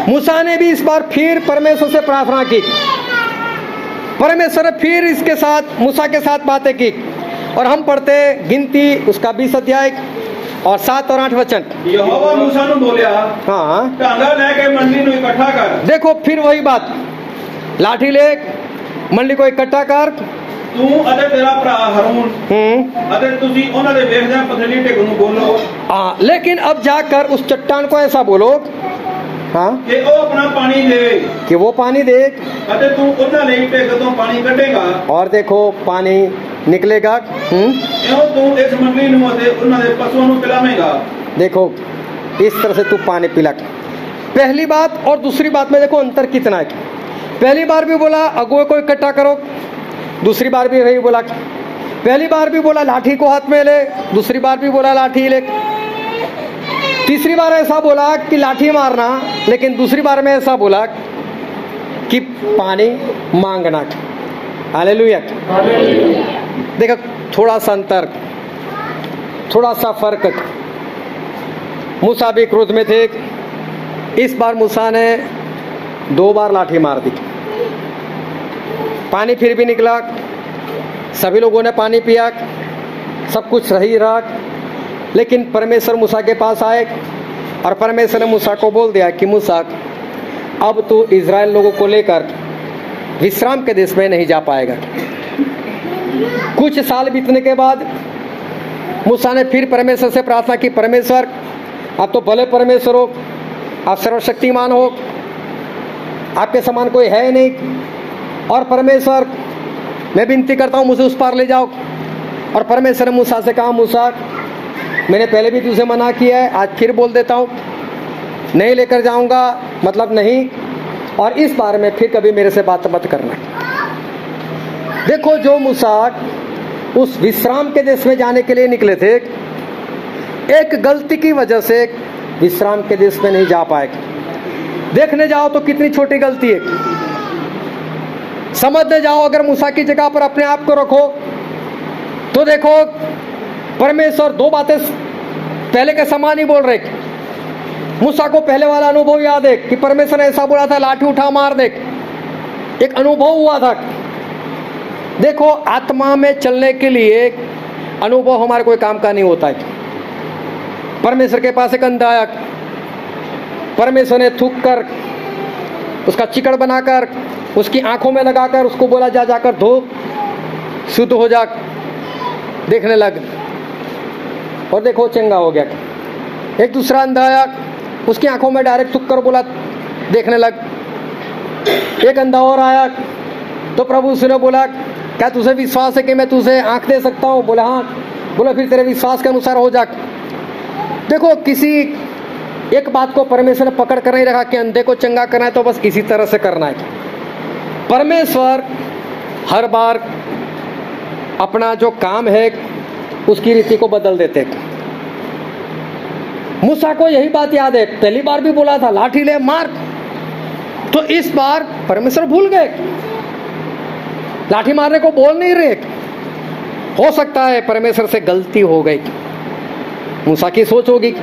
मूसा ने भी इस बार फिर परमेश्वर से प्रार्थना की। परमेश्वर फिर इसके साथ, मूसा के साथ बातें की। और हम पढ़ते गिनती, उसका बीस अध्याय। और सात और आठ वचन ਯਹੋਵਾ ਮੂਸਾ ਨੂੰ ਬੋਲਿਆ हाँ ਢਾਂਗਾ ਲੈ ਕੇ ਮੰਡਲੀ ਨੂੰ ਇਕੱਠਾ ਕਰ देखो फिर वही बात लाठी ले मंडली को इकट्ठा कर ਤੂੰ ਅਤੇ ਤੇਰਾ ਭਰਾ ਹਰੂਨ हम्म ਅਤੇ ਤੁਸੀਂ ਉਹਨਾਂ ਦੇ ਵੇਖਦਿਆਂ ਪਥਰੀਲੀ ਢਿੱਗ ਨੂੰ ਬੋਲੋ हाँ लेकिन अब जाकर उस चट्टान को ऐसा बोलो हाँ ਕਿ ਉਹ ਆਪਣਾ ਪਾਣੀ ਦੇ कि वो पानी दे ਅਤੇ ਤੂੰ ਉਹਨਾਂ ਲਈ ਢਿੱਗ ਤੋਂ ਪਾਣੀ ਕੱਢੇਗਾ और देखो पानी निकलेगा हम्म ਇਉਂ ਤੂੰ ਇਸ ਮੰਡਲੀ ਨੂੰ ਅਤੇ ਉਹਨਾਂ ਦੇ ਪਸ਼ੂਆਂ ਨੂੰ ਪਿਲਾਵੇਂਗਾ देखो इस तरह से तू पानी पिला पहली बात और दूसरी बात में देखो अंतर कितना है पहली बार भी बोला अगुए को इकट्ठा करो दूसरी बार भी वही बोला पहली बार भी बोला लाठी को हाथ में ले दूसरी बार भी बोला लाठी ले तीसरी बार ऐसा बोला कि लाठी मारना लेकिन दूसरी बार में ऐसा बोला कि पानी मांगना हालेलुया देखो थोड़ा सा अंतर थोड़ा सा फ़र्क। मूसा भी क्रोध में थे। इस बार मूसा ने दो बार लाठी मार दी। पानी फिर भी निकला। सभी लोगों ने पानी पिया। सब कुछ सही रहा। लेकिन परमेश्वर मूसा के पास आए और परमेश्वर ने मूसा को बोल दिया कि मूसा अब तू इसराइल लोगों को लेकर विश्राम के देश में नहीं जा पाएगा। कुछ साल बीतने के बाद मूसा ने फिर परमेश्वर से प्रार्थना की, परमेश्वर, आप तो भले परमेश्वर हो, आप सर्वशक्तिमान हो, आपके समान कोई है नहीं। और परमेश्वर, मैं विनती करता हूँ, मुझे उस पार ले जाओ। और परमेश्वर ने मूसा से कहा, मूसा, मैंने पहले भी तुझे मना किया है, आज फिर बोल देता हूँ, नहीं लेकर जाऊँगा मतलब नहीं और इस बारे में फिर कभी मेरे से बात मत करना। देखो जो मूसा उस विश्राम के देश में जाने के लिए निकले थे, एक गलती की वजह से विश्राम के देश में नहीं जा पाए। देखने जाओ तो कितनी छोटी गलती है। समझने जाओ, अगर मूसा की जगह पर अपने आप को रखो तो देखो, परमेश्वर दो बातें पहले के समान ही बोल रहे मूसा को पहले वाला अनुभव याद है कि परमेश्वर ने ऐसा बोला था, लाठी उठा, मार दे एक अनुभव हुआ था। देखो, आत्मा में चलने के लिए अनुभव हमारे कोई काम का नहीं होता है। परमेश्वर के पास एक अंधा आया परमेश्वर ने थूक कर उसका चिकड़ बनाकर, उसकी आँखों में लगाकर, उसको बोला, जा, जाकर धो, शुद्ध हो जा, देखने लग। और देखो, चंगा हो गया। एक दूसरा अंधा आया उसकी आँखों में डायरेक्ट थूक कर बोला देखने लग। एक अंधा और आया तो प्रभु उसने बोला, क्या तुझे विश्वास है कि मैं तुझे आँख दे सकता हूँ? बोला हाँ। बोला, फिर तेरे विश्वास के अनुसार हो जा। देखो, किसी एक बात को परमेश्वर ने पकड़ कर नहीं रखा कि अंधे को चंगा करना है तो बस इसी तरह से करना है। परमेश्वर हर बार अपना जो काम है, उसकी रीति को बदल देते मूसा को यही बात याद है, पहली बार भी बोला था, लाठी ले, मार। तो इस बार परमेश्वर भूल गए। लाठी मारने को बोल नहीं रहे। हो सकता है परमेश्वर से गलती हो गई। मूसा की सोच होगी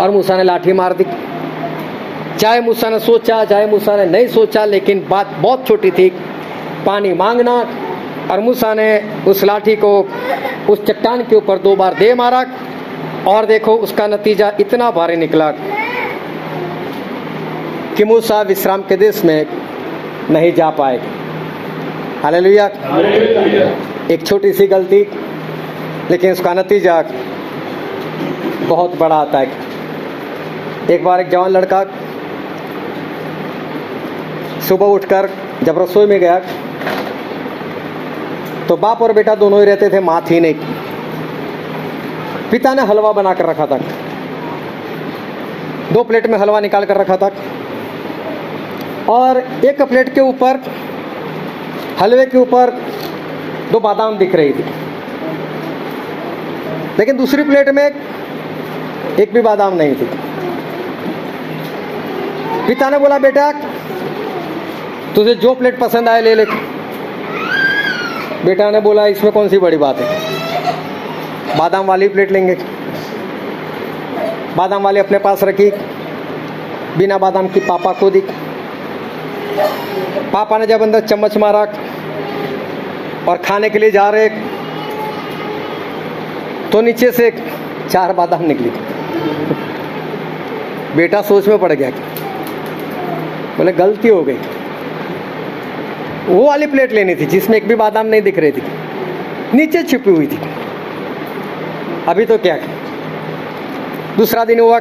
और मूसा ने लाठी मार दी। चाहे मूसा ने सोचा, चाहे मूसा ने नहीं सोचा, लेकिन बात बहुत छोटी थी। पानी मांगना और मूसा ने उस लाठी को उस चट्टान के ऊपर दो बार दे मारा। और देखो उसका नतीजा इतना भारी निकला कि मूसा विश्राम के देश में नहीं जा पाए। हालेलुया। एक छोटी सी गलती लेकिन उसका नतीजा बहुत बड़ा आता है। एक बार एक जवान लड़का सुबह उठकर जब रसोई में गया तो बाप और बेटा दोनों ही रहते थे माँ थी नहीं। पिता ने हलवा बना कर रखा था। दो प्लेट में हलवा निकाल कर रखा था। और एक प्लेट के ऊपर, हलवे के ऊपर दो बादाम दिख रही थी। लेकिन दूसरी प्लेट में एक भी बादाम नहीं थी। पिता ने बोला, बेटा, तुझे जो प्लेट पसंद आए ले ले। बेटा ने बोला, इसमें कौन सी बड़ी बात है? बादाम वाली प्लेट लेंगे। बादाम वाली अपने पास रखी। बिना बादाम की पापा को दी। पापा ने जब अंदर चम्मच मारा और खाने के लिए जा रहे तो नीचे से चार बादाम निकली। बेटा सोच में पड़ गया बोले, गलती हो गई। वो वाली प्लेट लेनी थी जिसमें एक भी बादाम नहीं दिख रही थी। नीचे छिपी हुई थी। अभी तो क्या दूसरा दिन हुआ।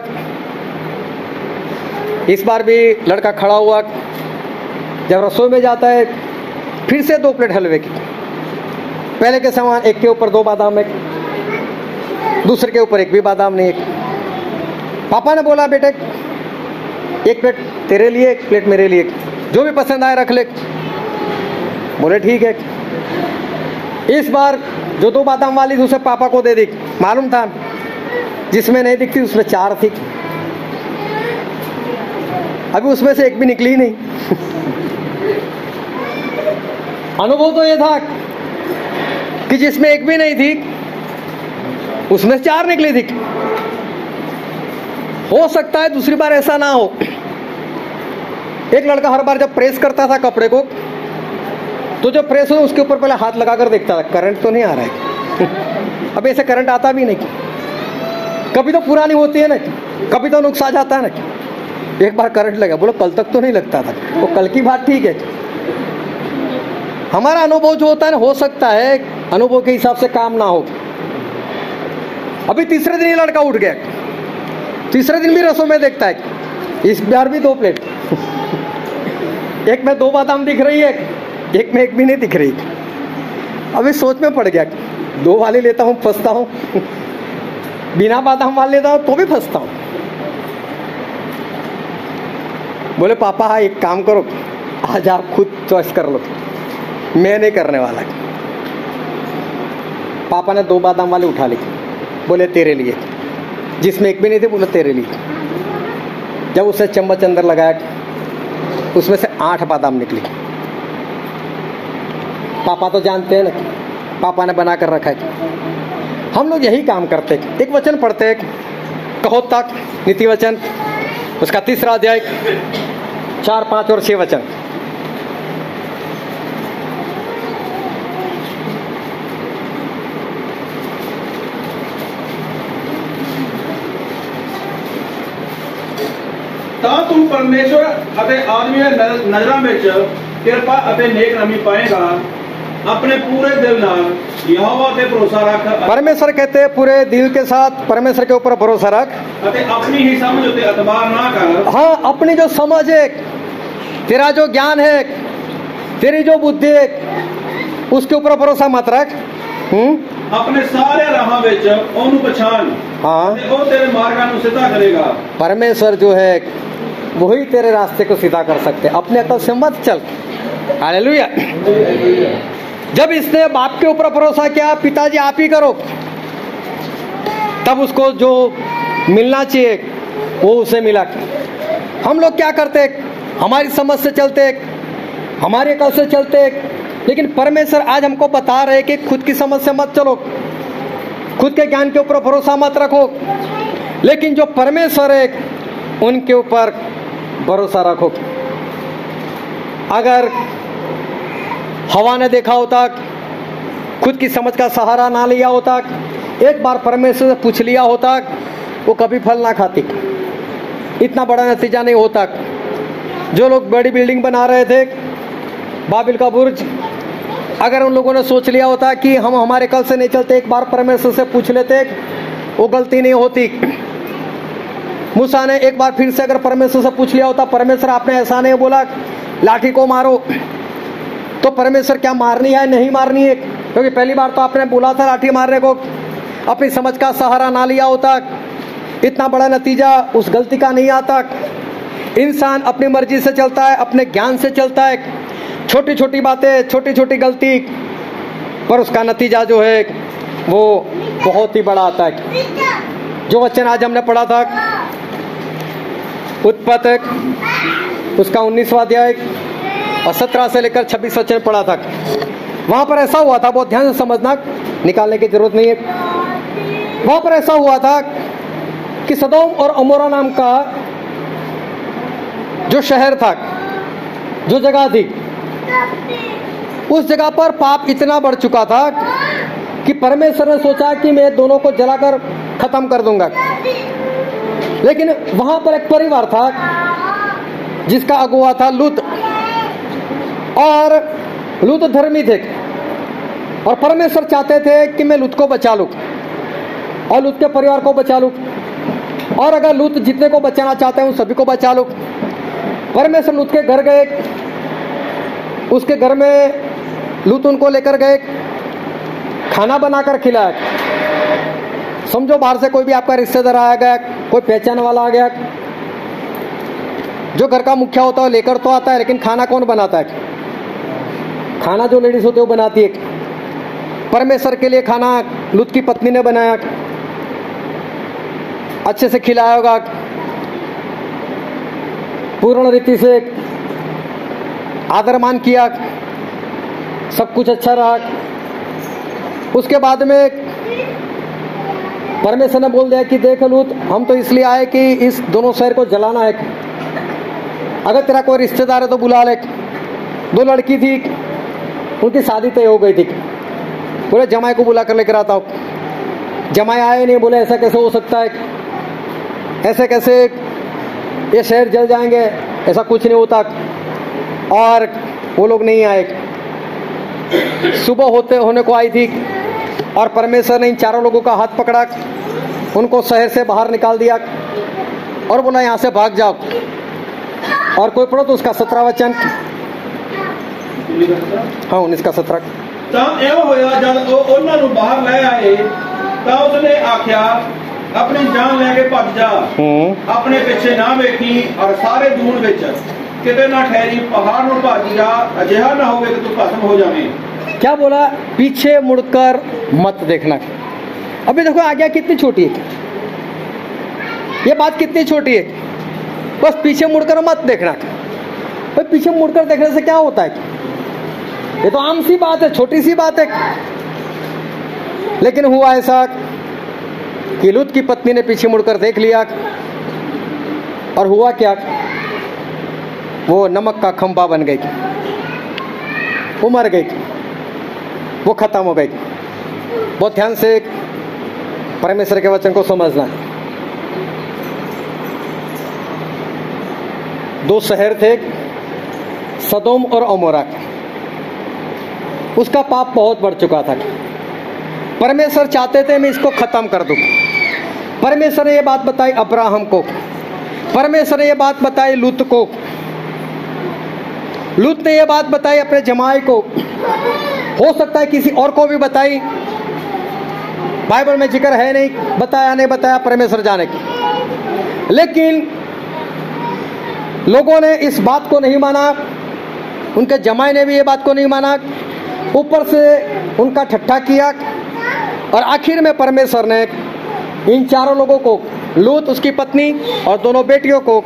इस बार भी लड़का खड़ा हुआ। जब रसोई में जाता है, फिर से दो प्लेट हलवे की। पहले के समान एक के ऊपर दो बादाम, एक दूसरे के ऊपर एक भी बादाम, नहीं एक। पापा ने बोला, बेटे, एक प्लेट तेरे लिए, एक प्लेट मेरे लिए। जो भी पसंद आए रख ले। बोले, ठीक है। इस बार जो दो बादाम वाली थी पापा को दे दी, मालूम था? जिसमें नहीं दिखती, उसमें चार थी। अभी उसमें से एक भी निकली नहीं। अनुभव तो ये था कि जिसमें एक भी नहीं थी, उसमें से चार निकली थी। हो सकता है दूसरी बार ऐसा ना हो। एक लड़का हर बार जब प्रेस करता था कपड़े को तो जो प्रेस हो उसके ऊपर पहले हाथ लगाकर देखता था करंट तो नहीं आ रहा है। अब ऐसे करंट आता भी नहीं कभी तो पुरानी होती है ना कभी तो नुकसान जाता है ना एक बार करंट लगा, बोलो, कल तक तो नहीं लगता था। वो तो कल की बात ठीक है। हमारा अनुभव जो होता है ना, हो सकता है, अनुभव के हिसाब से काम ना हो। अभी तीसरे दिन ये लड़का उठ गया। तीसरे दिन भी रसों में देखता है इस बार भी दो प्लेट एक में दो बादाम दिख रही है एक में एक भी नहीं दिख रही। अभी सोच में पड़ गया दो वाले लेता हूँ, फंसता हूँ। बिना बादाम वाले लेता हूँ तो भी फंसता हूँ। बोले, पापा हाँ एक काम करो, आज आप खुद चॉइस कर लो। मैं नहीं करने वाला। पापा ने दो बादाम वाले उठा ली। बोले, तेरे लिए। जिसमें एक भी नहीं थे, बोले, तेरे लिए। जब उसे चम्मच अंदर लगाया, उसमें से आठ बादाम निकली। पापा तो जानते हैं ना पापा ने बना कर रखा है हम लोग यही काम करते एक वचन पढ़ते कहो तक नीति वचन उसका तीसरा अध्याय चार पांच और छह वचन ਤਾਂ ਤੂੰ ਪਰਮੇਸ਼ਵਰ ਅਤੇ ਆਦਮੀ ਦੇ ਨਜ਼ਰ- ਨਜ਼ਰਾਂ ਵਿੱਚ ਕਿਰਪਾ ਅਤੇ ਨੇਕ ਨਮੀ ਪਾਏਗਾ अपने पूरे दिल नाल यहोवा ते भरोसा रख परमेश्वर कहते हैं पूरे दिल के साथ परमेश्वर के ऊपर भरोसा रख ਅਤੇ ਆਪਣੀ ਹੀ ਸਮਝ ਉਤੇ ਅਤਬਾਰ ਨਾ ਕਰ हाँ अपनी जो समझ है तेरा जो ज्ञान है तेरी जो बुद्धि है उसके ऊपर भरोसा मत रख हम्म ਆਪਣੇ ਸਾਰੇ ਰਾਹਾਂ ਵਿੱਚ ਉਹਨੂੰ ਪਛਾਣ हाँ ਤੇ ਉਹ ਤੇਰੇ ਮਾਰਗਾਂ ਨੂੰ ਸਿੱਧਾ ਕਰੇਗਾ परमेश्वर जो है वही तेरे रास्ते को सीधा कर सकते हैं अपने अकल से मत चल हालेलुया जब इसने बाप के ऊपर भरोसा किया, पिताजी आप ही करो, तब उसको जो मिलना चाहिए, वो उसे मिला। हम लोग क्या करते? हमारी समझ से चलते, हमारे कल से चलते। लेकिन परमेश्वर आज हमको बता रहे कि खुद की समझ से मत चलो। खुद के ज्ञान के ऊपर भरोसा मत रखो। लेकिन जो परमेश्वर है, उनके ऊपर भरोसा रखो। अगर हवा ने देखा होता खुद की समझ का सहारा ना लिया होता एक बार परमेश्वर से पूछ लिया होता वो कभी फल ना खाती। इतना बड़ा नतीजा नहीं होता जो लोग बड़ी बिल्डिंग बना रहे थे, बाबिल का बुर्ज, अगर उन लोगों ने सोच लिया होता कि हम हमारे कल से नहीं चलते, एक बार परमेश्वर से पूछ लेते, वो गलती नहीं होती। मूसा ने एक बार फिर से अगर परमेश्वर से पूछ लिया होता, परमेश्वर आपने ऐसा नहीं बोला, लाठी को मारो। तो परमेश्वर क्या मारनी है? नहीं मारनी है क्योंकि पहली बार तो आपने बोला था लाठी मारने को, अपनी समझ का सहारा ना लिया होता। इतना बड़ा नतीजा उस गलती का नहीं आता। इंसान अपनी मर्ज़ी से चलता है, अपने ज्ञान से चलता है। छोटी छोटी बातें छोटी छोटी गलती, पर उसका नतीजा जो है, वो बहुत ही बड़ा आता है। जो वचन आज हमने पढ़ा था उत्पत्त उसका उन्नीसवा अध्याय और सत्रह से लेकर छब्बीस वचन पढ़ा था। वहाँ पर ऐसा हुआ था, बहुत ध्यान से समझना, निकालने की ज़रूरत नहीं है। वहाँ पर ऐसा हुआ था कि सदोम और अमोरा नाम का जो शहर था, जो जगह थी, उस जगह पर पाप इतना बढ़ चुका था कि परमेश्वर ने सोचा कि मैं दोनों को जलाकर खत्म कर दूँगा। लेकिन वहाँ पर एक परिवार था जिसका अगुआ था लूत। और लूत धर्मी थे। और परमेश्वर चाहते थे कि मैं लूत को बचा लूँ और लूत के परिवार को बचा लूँ। और अगर लूत जितने को बचाना चाहते हैं, उन सभी को बचा लूँ। परमेश्वर लूत के घर गए। उसके घर में लूत उनको लेकर गए। खाना बनाकर खिलाया। समझो बाहर से कोई भी आपका रिश्तेदार आया गया, कोई पहचान वाला आ गया। जो घर का मुखिया होता है लेकर तो आता है, लेकिन खाना कौन बनाता है? खाना जो लेडीज़ होती है, वो बनाती है परमेश्वर के लिए खाना लुत की पत्नी ने बनाया। अच्छे से खिलाया होगा। पूर्ण रीति से आदर मान किया। सब कुछ अच्छा रहा। उसके बाद में परमेश्वर ने बोल दिया कि देख लूत, हम तो इसलिए आए कि इस दोनों शहर को जलाना है अगर तेरा कोई रिश्तेदार है तो बुला ले। दो लड़की थी उनकी शादी तय हो गई थी। बोले, जमाई को बुला कर लेकर आता हूँ। जमाई आए नहीं, बोले, ऐसा कैसे हो सकता है? ऐसे कैसे ये शहर जल जाएँगे? ऐसा कुछ नहीं होता। और वो लोग नहीं आए। सुबह होते होने को आई थी और परमेश्वर ने इन चारों लोगों का हाथ पकड़ा, उनको शहर से बाहर निकाल दिया और बोला, यहाँ से भाग जाओ। और कोई पढ़ो तो उसका सत्रह वचन हाँ उन्नीस का सत्रह ਤਾਂ ਇਹੋ ਹੋਇਆ ਜਦ ਉਹ ਉਹਨਾਂ ਨੂੰ ਬਾਹਰ ਲੈ ਆਏ ਤਾਂ ਉਸਨੇ ਆਖਿਆ ਆਪਣੀ ਜਾਨ ਲੈ ਕੇ ਭੱਜ ਜਾ हम्म ਆਪਣੇ ਪਿੱਛੇ ਨਾ ਵੇਖੀ ਔਰ ਸਾਰੇ ਦੂਣ ਵਿੱਚ ਕਿਤੇ ਨਾ ਠਹਿਰੀ ਪਹਾੜ ਨੂੰ ਭੱਜ ਜਾ ਅਜਿਹਾ ਨਾ ਹੋਵੇ ਕਿ ਤੂੰ ਭਸਮ ਹੋ ਜਾਵੇਂ क्या बोला पीछे मुड़कर मत देखना अभी देखो आज्ञा कितनी छोटी है ये बात कितनी छोटी है बस पीछे मुड़कर मत देखना भाई पीछे मुड़कर देखने से क्या होता है ये तो आम सी बात है, छोटी सी बात है। लेकिन हुआ ऐसा कि लुत की पत्नी ने पीछे मुड़कर देख लिया और हुआ क्या? वो नमक का खंबा बन गई वो मर गई वो खत्म हो गई बहुत ध्यान से परमेश्वर के वचन को समझना। दो शहर थे सदोम और अमोरा उसका पाप बहुत बढ़ चुका था। परमेश्वर चाहते थे, मैं इसको खत्म कर दूँ। परमेश्वर ने यह बात बताई अब्राहम को। परमेश्वर ने यह बात बताई लूत को। लूत ने यह बात बताई अपने जमाई को। हो सकता है किसी और को भी बताई। बाइबल में ज़िक्र है नहीं, बताया नहीं, बताया परमेश्वर जाने की। लेकिन लोगों ने इस बात को नहीं माना, उनके जमाई ने भी ये बात को नहीं माना। ऊपर से उनका ठट्ठा किया और आखिर में परमेश्वर ने इन चारों लोगों को, लूत, उसकी पत्नी और दोनों बेटियों को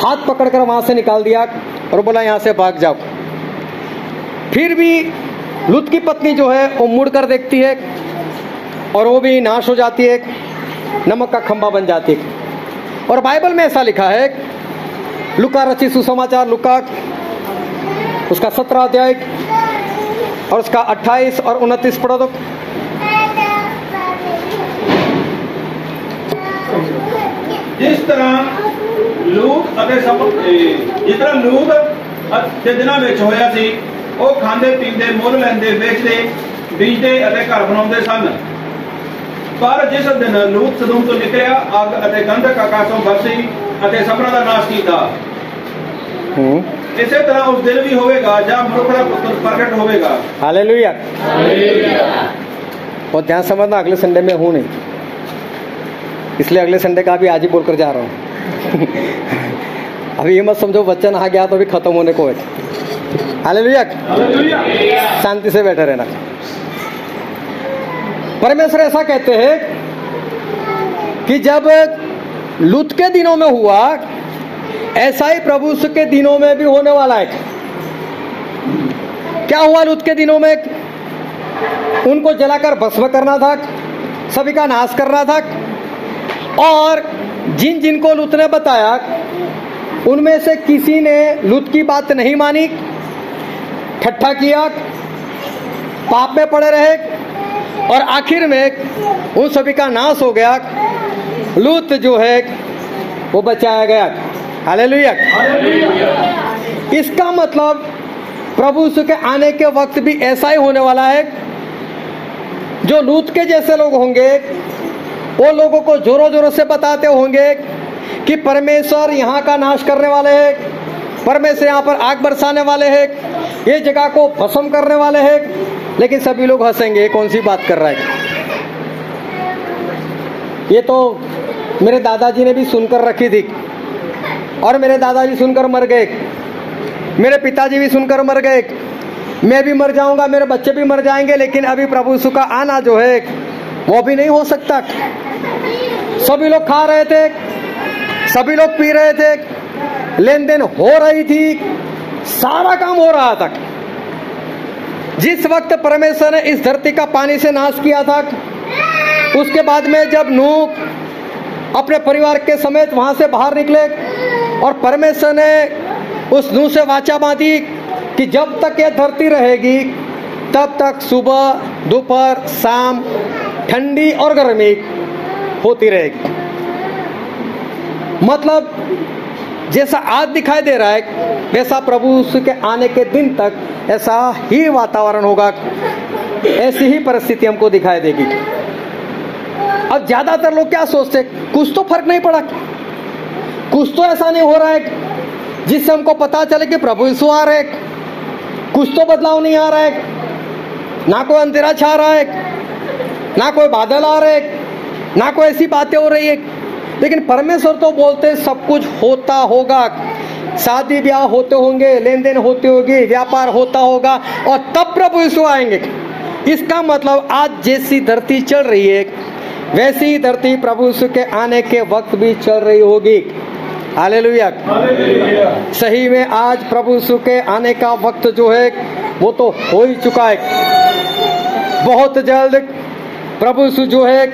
हाथ पकड़कर वहाँ से निकाल दिया और बोला, यहाँ से भाग जाओ। फिर भी लुत की पत्नी जो है, वो मुड़ कर देखती है और वो भी नाश हो जाती है, नमक का खंबा बन जाती है। और बाइबल में ऐसा लिखा है, लुका रची सुसमाचार, लुका, उसका सत्रह अध्याय और उसका अट्ठाईस और उनतीस पढ़ो तो ਜਿਸ ਤਰ੍ਹਾਂ ਲੂਤ ਅਤੇ ਸਭ ਇਹ ਜਿਸ ਤਰ੍ਹਾਂ ਲੂਤ ਅ- ਦੇ ਦਿਨਾਂ ਵਿੱਚ ਹੋਇਆ ਸੀ ਉਹ ਖਾਂਦੇ ਪੀਂਦੇ ਮੁੱਲ ਲੈਂਦੇ ਵੇਚਦੇ ਬੀਜਦੇ ਅਤੇ ਘਰ ਬਣਾਉਂਦੇ ਸਨ ਪਰ ਜਿਸ ਦਿਨ ਲੂਤ ਸਦੂਮ ਤੋਂ ਨਿਕਲਿਆ ਅੱਗ ਅਤੇ ਗੰਧਕ ਆਕਾਸ਼ੋਂ ਵਰਸੀ ਅਤੇ ਸਭਨਾਂ ਦਾ ਨਾਸ਼ ਕੀਤਾ हम्म जिसे तरह उस दिन भी होवेगा जब मनुखड़ा पुत्र प्रकट होगा हाले लुया और ध्यान समझना अगले संडे में हूँ नहीं। इसलिए अगले संडे का भी आज ही बोलकर जा रहा हूँ। अभी ये मत समझो वचन आ गया तो अभी खत्म होने को है। हाले हालेलुया। शांति से बैठे रहना। परमेश्वर ऐसा कहते हैं कि जब लुत के दिनों में हुआ ऐसा ही प्रभु के दिनों में भी होने वाला है। क्या हुआ लुत के दिनों में? उनको जलाकर भस्म करना था, सभी का नाश करना था। और जिन जिनको लुत ने बताया, उनमें से किसी ने लुत की बात नहीं मानी, ठट्ठा किया, पाप में पड़े रहे, और आखिर में उन सभी का नाश हो गया। लूत जो है, वो बचाया गया। हालेलुया इसका मतलब प्रभु यीशु के आने के वक्त भी ऐसा ही होने वाला है जो लूत के जैसे लोग होंगे वो लोगों को जोरों जोरों से बताते होंगे कि परमेश्वर यहाँ का नाश करने वाले हैं परमेश्वर यहाँ पर आग बरसाने वाले हैं ये जगह को भस्म करने वाले हैं लेकिन सभी लोग हंसेंगे कौन सी बात कर रहा है? ये तो मेरे दादाजी ने भी सुनकर रखी थी। और मेरे दादाजी सुनकर मर गए। मेरे पिताजी भी सुनकर मर गए। मैं भी मर जाऊँगा, मेरे बच्चे भी मर जाएँगे, लेकिन अभी प्रभु यीशु का आना जो है, वो भी नहीं हो सकता। सभी लोग खा रहे थे, सभी लोग पी रहे थे लेन देन हो रही थी, सारा काम हो रहा था। जिस वक्त परमेश्वर ने इस धरती का पानी से नाश किया था, उसके बाद में जब नूह अपने परिवार के समेत वहाँ से बाहर निकले और परमेश्वर ने उस नूह से वाचा बांधी कि जब तक ये धरती रहेगी, तब तक सुबह, दोपहर, शाम, ठंडी और गर्मी होती रहेगी। मतलब जैसा आज दिखाई दे रहा है, वैसा प्रभु के आने के दिन तक ऐसा ही वातावरण होगा, ऐसी ही परिस्थिति हमको दिखाई देगी। अब ज़्यादातर लोग क्या सोचते कुछ तो फ़र्क नहीं पड़ा कुछ तो ऐसा नहीं हो रहा है जिससे हमको पता चले कि प्रभु यीशु आ रहे कुछ तो बदलाव नहीं आ रहा है। ना कोई अंधेरा छा रहा है, ना कोई बादल आ रहे ना कोई ऐसी बातें हो रही है। लेकिन परमेश्वर तो बोलते सब कुछ होता होगा। शादी ब्याह होते होंगे लेन देन होते होगी, व्यापार होता होगा और तब प्रभु यीशु आएँगे। इसका मतलब आज जैसी धरती चल रही है, वैसी धरती प्रभु यीशु के आने के वक्त भी चल रही होगी। हालेलुया। सही में आज प्रभु यीशु के आने का वक्त जो है वो तो हो ही चुका है। बहुत जल्द प्रभु यीशु जो है